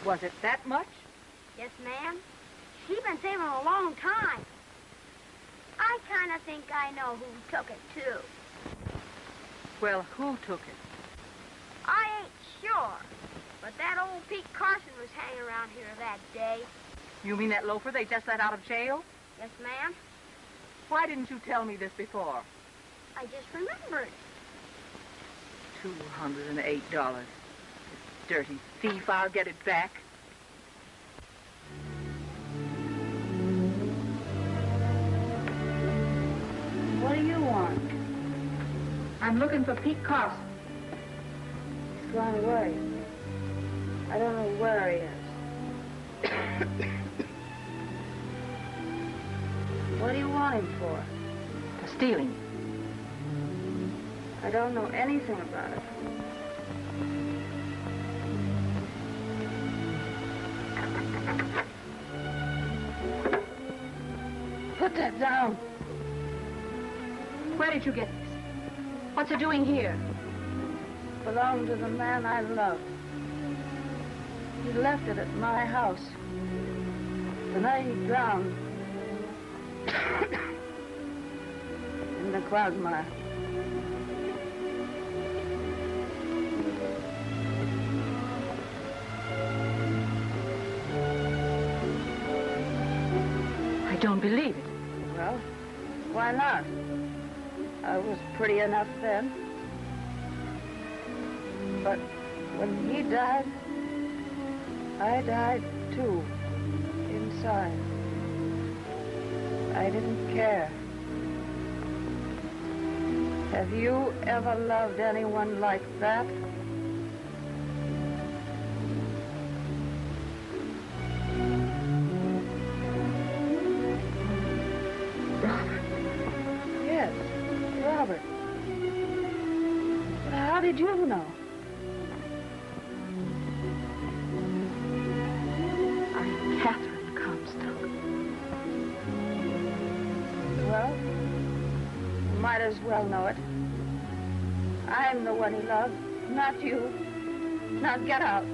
Was it that much? Yes, ma'am. She's been saving a long time. I kind of think I know who took it, too. Well, who took it? I ain't sure. But that old Pete Carson was hanging around here that day. You mean that loafer they just let out of jail? Yes, ma'am. Why didn't you tell me this before? I just remembered. $208. Dirty thief, I'll get it back. What do you want? I'm looking for Pete Carson. He's gone away. I don't know where he is. what do you want him for? For stealing. I don't know anything about it. Put that down. Where did you get this? What's it doing here? Belonged to the man I love. He left it at my house. The night he drowned. in the quagmire. I don't believe it. Why not? I was pretty enough then. But when he died, I died too, inside. I didn't care. Have you ever loved anyone like that? Get out.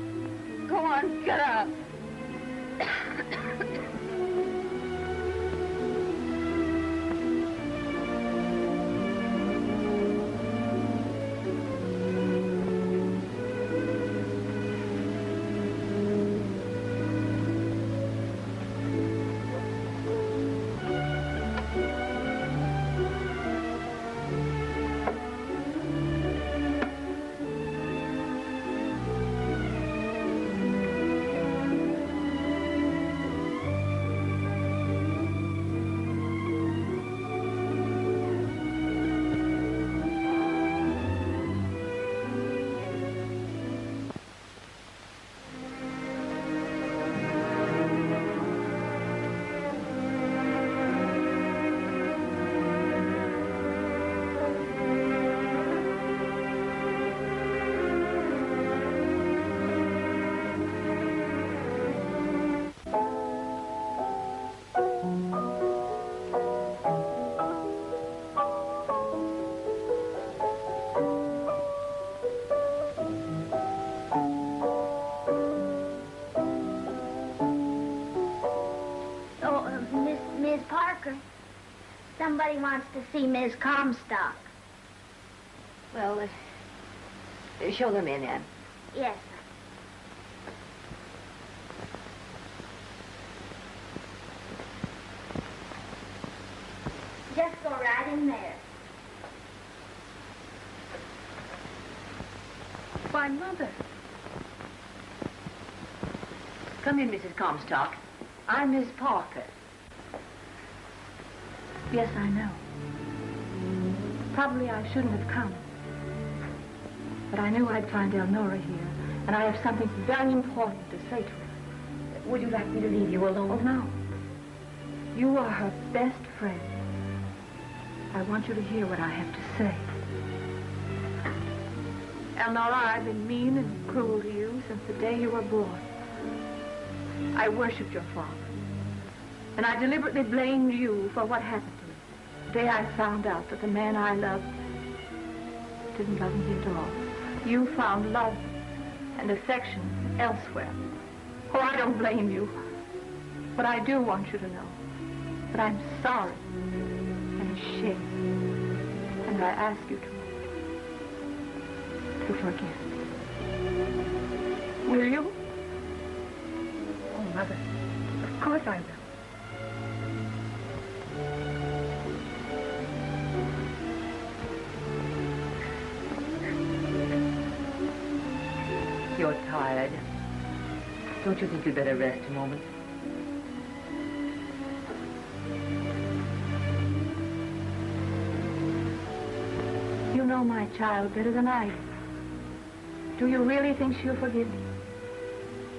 Somebody wants to see Miss Comstock. Well, uh, show them in, Anne. Yes. Just go right in there. Why, Mother. Come in, Mrs. Comstock. I'm Miss Parker. Yes, I know. Probably I shouldn't have come. But I knew I'd find Elnora here, and I have something very important to say to her. Would you like me to leave you Oh, alone? no. You are her best friend. I want you to hear what I have to say. Elnora, I've been mean and cruel to you since the day you were born. I worshipped your father. And I deliberately blamed you for what happened day I found out that the man I loved didn't love me at all. You found love and affection elsewhere. Oh, I don't blame you. But I do want you to know that I'm sorry and ashamed. And I ask you to to forgive. Me. Will you? Don't you think you'd better rest a moment? You know my child better than I do. You really think she'll forgive me?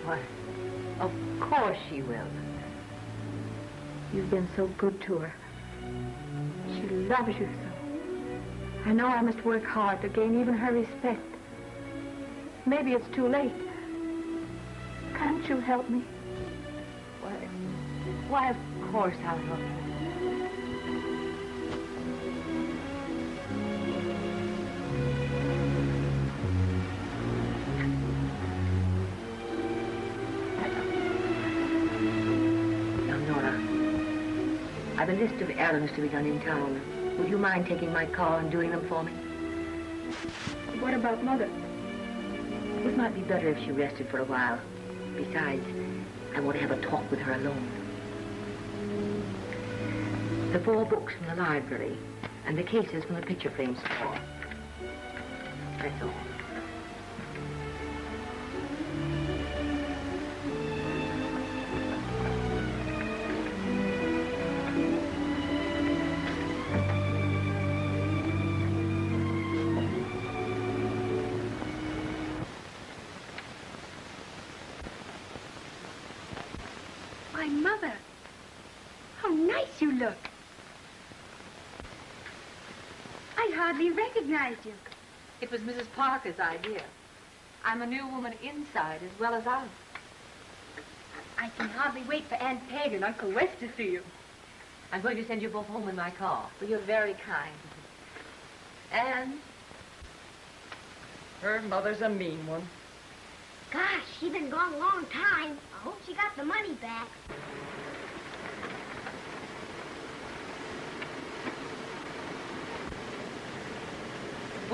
Why, of course she will. You've been so good to her. She loves you so. I know I must work hard to gain even her respect. Maybe it's too late. Can't you help me? Why, why, of course I'll help you. Now, Nora, I've a list of errands to be done in town. Would you mind taking my car and doing them for me? What about Mother? It might be better if she rested for a while. Besides, I want to have a talk with her alone. The four books from the library and the cases from the picture frame store. That's all. It was Mrs. Parker's idea. I'm a new woman inside as well as out. I can hardly wait for Aunt Peg and Uncle Wes to see you. I'm going to send you both home in my car. Well, you're very kind. And Her mother's a mean one. Gosh, she's been gone a long time. I hope she got the money back.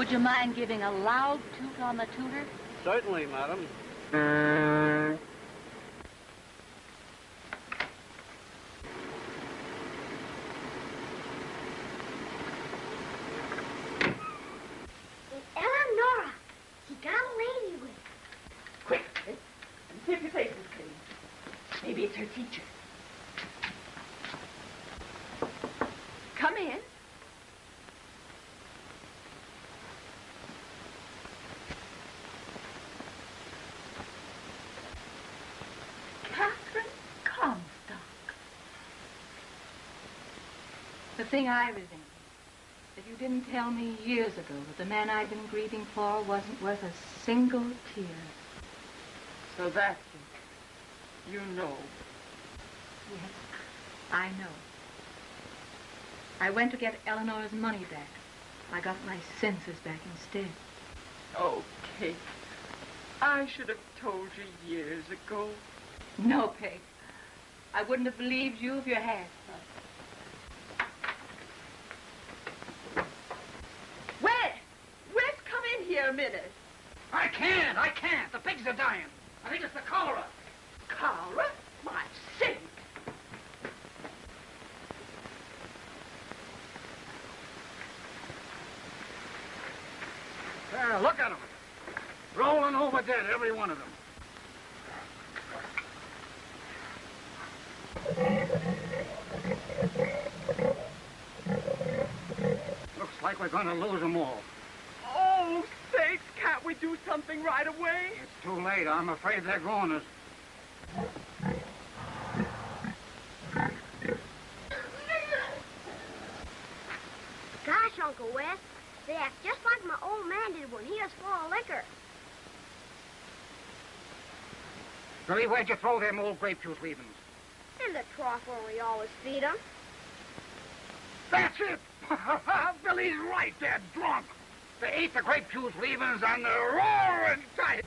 Would you mind giving a loud toot on the tutor? Certainly, madam. It's Elnora. She got a lady with. Quick, let me see if your face is clean. Maybe it's her teacher. Come in. Katherine Comstock. The thing I resent that you didn't tell me years ago that the man I'd been grieving for wasn't worth a single tear. So that's it. You know. Yes, I know. I went to get Elnora's money back. I got my senses back instead. Oh, Kate. I should have told you years ago. No, Peg. I wouldn't have believed you if you had. Wes! Wes, come in here a minute. I can't. I can't. The pigs are dying. I think it's the cholera. Cholera? My saint! Yeah, look at them. Rolling over dead, every one of them. Looks like we're going to lose them all. Oh, sakes, can't we do something right away? It's too late. I'm afraid they're going us. Gosh, Uncle Wes, they act just like my old man did when he was full of liquor. Billy, where'd you throw them old grape juice leavings? In the trough where we always feed 'em. That's it! Billy's right. They're drunk. They ate the grape juice leavings and they're roaring tight.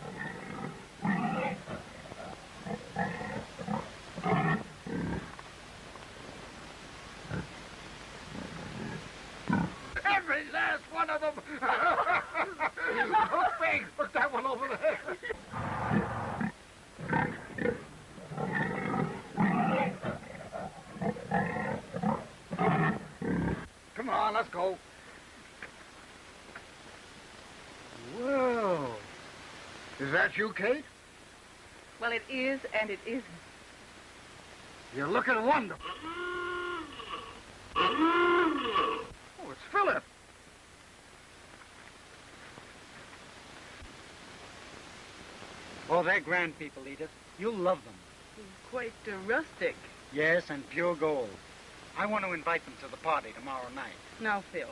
Every last one of them. big. Look, that one over there. Come on, let's go. Whoa. Is that you, Kate? Well, it is and it isn't. You're looking wonderful. Oh, it's Philip. Oh, they're grand people, Edith. You'll love them. Quite uh, rustic. Yes, and pure gold. I want to invite them to the party tomorrow night. Now, Phil,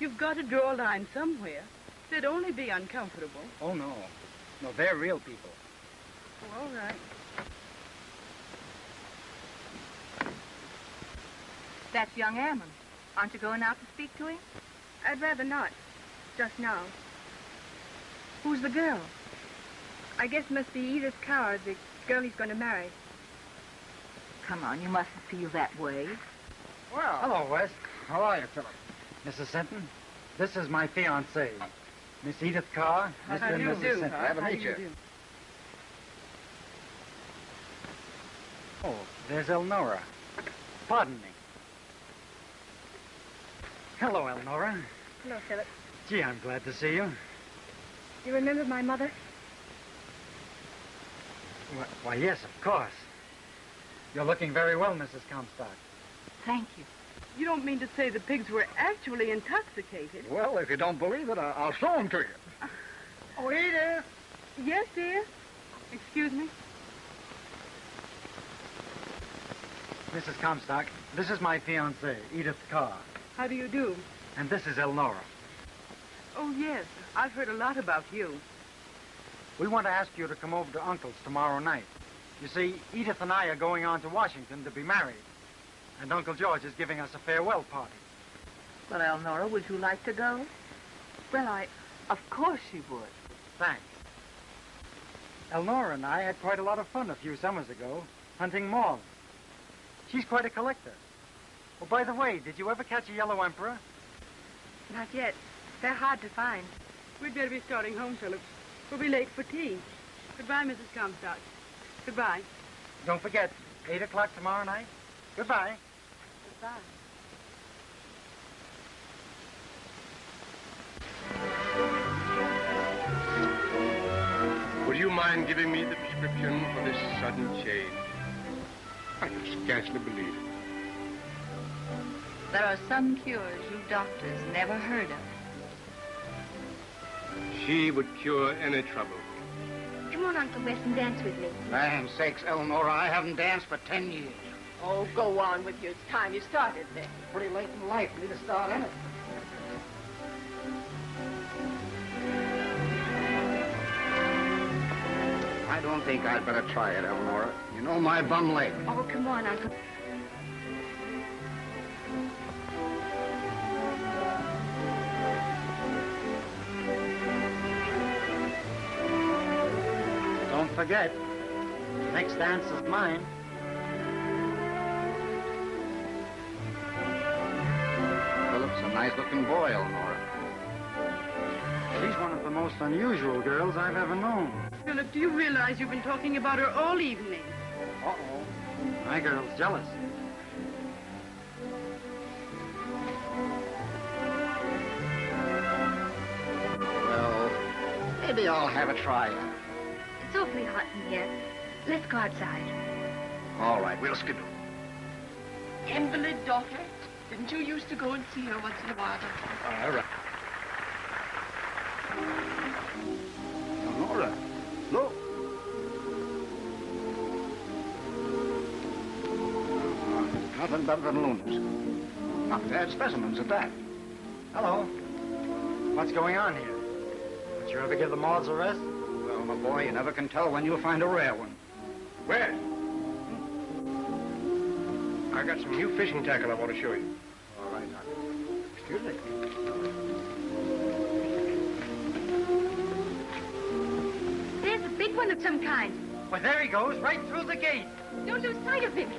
you've got to draw a line somewhere. They'd only be uncomfortable. Oh, no. No, they're real people. Oh, all right. That's young Ammon. Aren't you going out to speak to him? I'd rather not. Just now. Who's the girl? I guess it must be Edith Carr, the girl he's going to marry. Come on, you mustn't feel that way. Well. Hello, Wes. How are you, Philip? Mrs. Sinton, this is my fiancée, Miss Edith Carr. How Mr. do and Mrs. do? Sinton. Glad to meet you you. do? Oh, there's Elnora. Pardon me. Hello, Elnora. Hello, Philip. Gee, I'm glad to see you. You remember my mother? Why, why yes, of course. You're looking very well, Mrs. Comstock. Thank you. You don't mean to say the pigs were actually intoxicated? Well, if you don't believe it, I- I'll show them to you. Oh, Edith. Yes, dear. Excuse me. Mrs. Comstock, this is my fiancée, Edith Carr. How do you do? And this is Elnora. Oh, yes. I've heard a lot about you. We want to ask you to come over to Uncle's tomorrow night. You see, Edith and I are going on to Washington to be married. And Uncle George is giving us a farewell party. Well, Elnora, would you like to go? Well, I... Of course she would. Thanks. Elnora and I had quite a lot of fun a few summers ago, hunting moths. She's quite a collector. Oh, by the way, did you ever catch a yellow emperor? Not yet. They're hard to find. We'd better be starting home, Philip. We'll be late for tea. Goodbye, Mrs. Comstock. Goodbye. Don't forget, 8 o'clock tomorrow night. Goodbye. Goodbye. Would you mind giving me the prescription for this sudden change? I can scarcely believe it. There are some cures you doctors never heard of. She would cure any trouble. Come on, Uncle Wes, and dance with me. Land sakes, Elnora, I haven't danced for ten years. Oh, go on with you. It's time you started then. Pretty late in life for me to start in it. I don't think I'd better try it, Elnora. You know my bum leg. Oh, come on, Uncle. Don't forget, next dance is mine. Nice-looking boy, Elnora. She's one of the most unusual girls I've ever known. Philip, do you realize you've been talking about her all evening? Uh-oh. My girl's jealous. Well, maybe I'll have a try. It's awfully hot in here. Let's go outside. All right, we'll skidoo. Invalid daughter? Didn't you used to go and see her once in a while? All right. Elnora, look. Uh, Nothing better than lunas. Not bad specimens at that. Hello. What's going on here? Don't you ever give the moths a rest? Well, my boy, you never can tell when you'll find a rare one. Where? I got some new fishing tackle I want to show you. All right, now. Excuse me. There's a big one of some kind. Well, there he goes, right through the gate. Don't lose sight of him.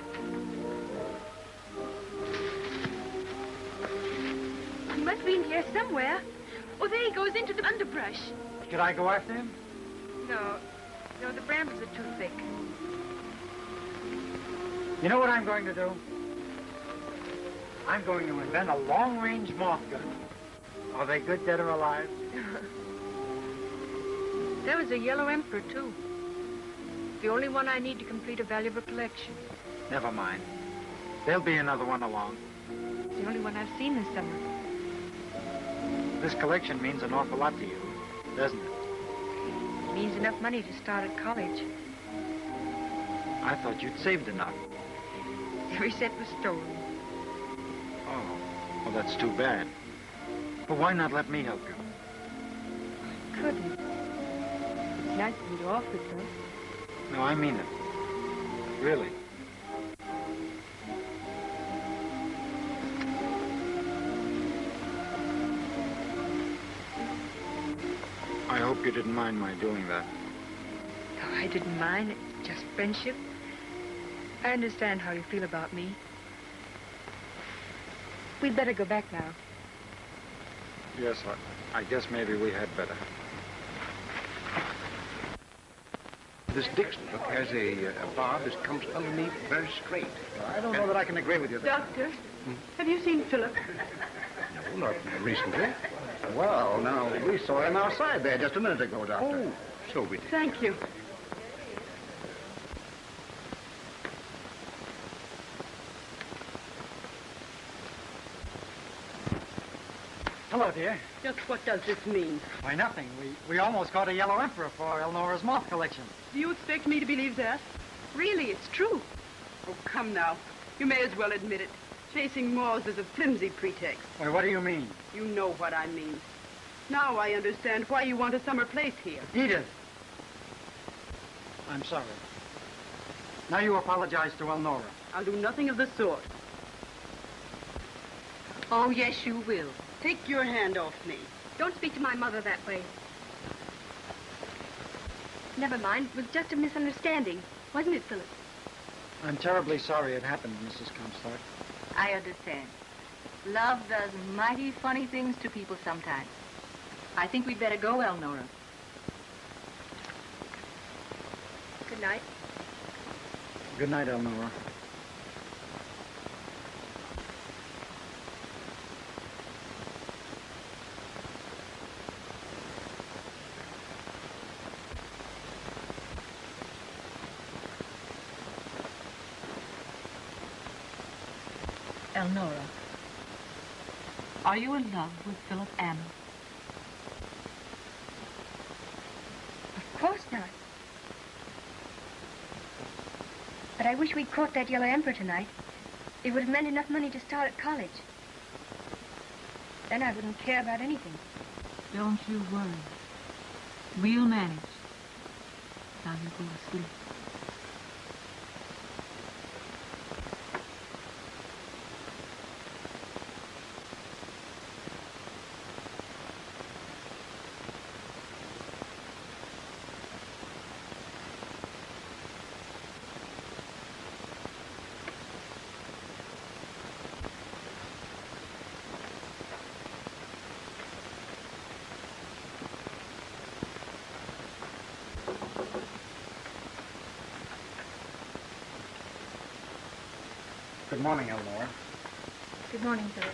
He must be in here somewhere. Oh, there he goes into the underbrush. Should I go after him? No. No, the brambles are too thick. You know what I'm going to do? I'm going to invent a long-range moth gun. Are they good, dead, or alive? There was a yellow emperor, too. The only one I need to complete a valuable collection. Never mind. There'll be another one along. It's The only one I've seen this summer. This collection means an awful lot to you, doesn't it? It means enough money to start at college. I thought you'd saved enough. Every cent was stolen. Oh, well, that's too bad. But why not let me help you? I Couldn't. It's nice of you to offer it, though. No, I mean it. Really. I hope you didn't mind my doing that. No, I didn't mind. It's just friendship. I understand how you feel about me. We'd better go back now. Yes, I, I guess maybe we had better. This Dixon book has a, uh, a bob that comes underneath very straight. I don't know that I can agree with you there. Doctor, hmm? have you seen Philip? No, not recently. Well, now, we saw him outside there just a minute ago, Doctor. Oh, so we did. Thank you. Hello, dear. Just what does this mean? Why, nothing. We, we almost caught a yellow emperor for Elnora's moth collection. Do you expect me to believe that? Really, it's true. Oh, come now. You may as well admit it. Chasing moths is a flimsy pretext. Why, what do you mean? You know what I mean. Now I understand why you want a summer place here. Edith! I'm sorry. Now you apologize to Elnora. I'll do nothing of the sort. Oh, yes, you will. Take your hand off me. Don't speak to my mother that way. Never mind. It was just a misunderstanding. Wasn't it, Philip? I'm terribly sorry it happened, Mrs. Comstock. I understand. Love does mighty funny things to people sometimes. I think we'd better go, Elnora. Good night. Good night, Elnora. Elnora, are you in love with Philip Ammon? Of course not. But I wish we'd caught that yellow emperor tonight. It would have meant enough money to start at college. Then I wouldn't care about anything. Don't you worry. We'll manage. Now you go to sleep. Good morning, Elnora. Good morning, Philip.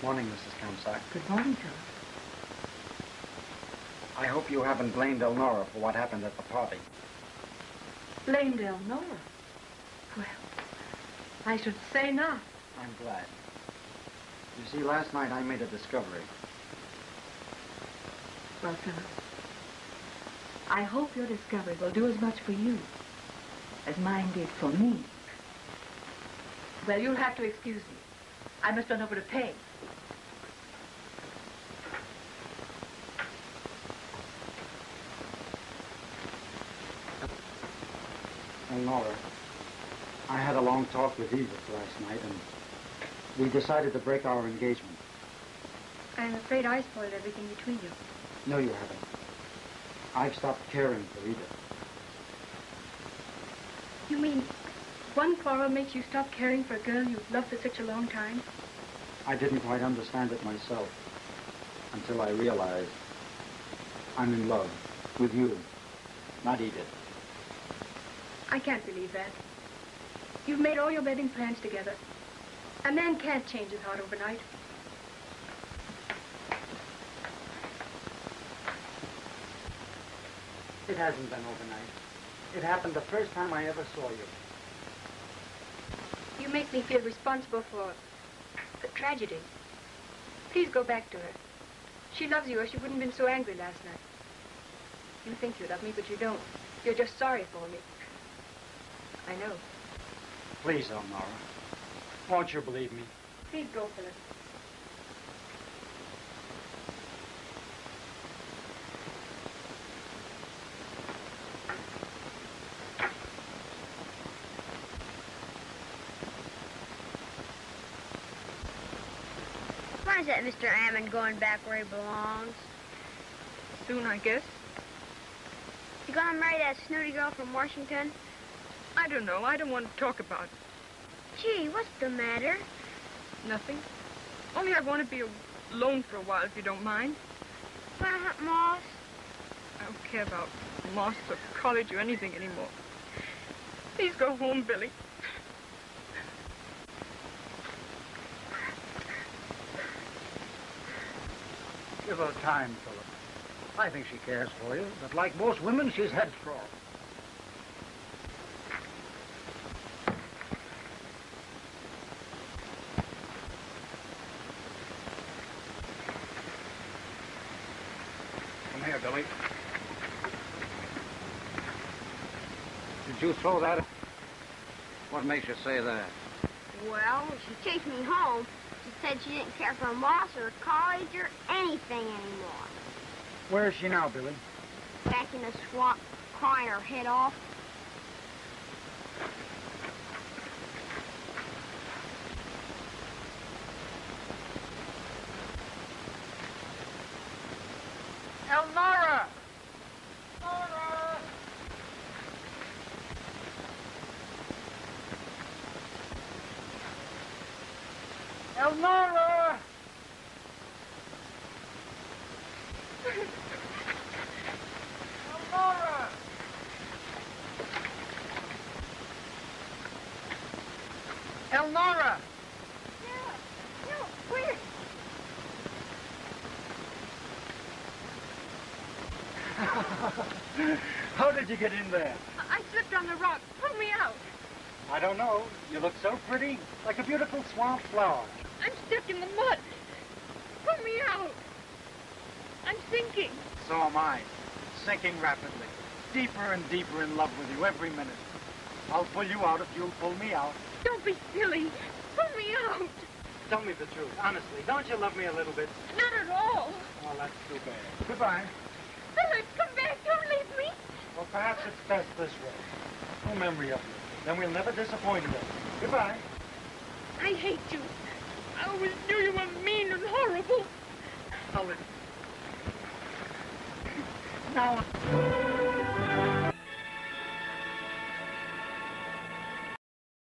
Morning, Mrs. Comstock. Good morning, Philip. I hope you haven't blamed Elnora for what happened at the party. Blamed Elnora? Well, I should say not. I'm glad. You see, last night I made a discovery. Well, Philip, I hope your discovery will do as much for you as mine did for me. Well, you'll have to excuse me. I must run over to Peg. Elnora, I had a long talk with Edith last night, and we decided to break our engagement. I'm afraid I spoiled everything between you. No, you haven't. I've stopped caring for Edith. You mean one quarrel makes you stop caring for a girl you've loved for such a long time? I didn't quite understand it myself until I realized I'm in love with you, not Edith. I can't believe that. You've made all your wedding plans together. A man can't change his heart overnight. It hasn't been overnight. It happened the first time I ever saw you. You make me feel responsible for the tragedy. Please go back to her. She loves you or she wouldn't have been so angry last night. You think you love me, but you don't. You're just sorry for me. I know. Please, Elnora. Won't you believe me? Please go, Philip. Is that Mr. Ammon going back where he belongs? Soon, I guess. You gonna marry that snooty girl from Washington? I don't know. I don't want to talk about it. Gee, what's the matter? Nothing. Only I want to be alone for a while, if you don't mind. Wanna hunt moths? I don't care about moths or college or anything anymore. Please go home, Billy. Give her time, Philip. I think she cares for you, but like most women, she's headstrong. Come here, Billy. Did you throw that? What makes you say that? Well, she chased me home. She said she didn't care for moths or college or anything anymore. Where is she now, Billy? Back in the swamp, crying her head off. Elnora! Elnora! Elnora! Elnora! No, where? How did you get in there? I slipped on the rock. Pull me out. I don't know. You look so pretty, like a beautiful swamp flower. I'm stuck in the mud. Pull me out. I'm sinking. So am I, sinking rapidly, deeper and deeper in love with you every minute. I'll pull you out if you'll pull me out. Don't be silly. Pull me out. Tell me the truth, honestly. Don't you love me a little bit? Not at all. Well, that's too bad. Goodbye. Perhaps it's best this way. No memory of you. Then we'll never disappoint you. Goodbye. I hate you. I always knew you were mean and horrible. Hold it. Now...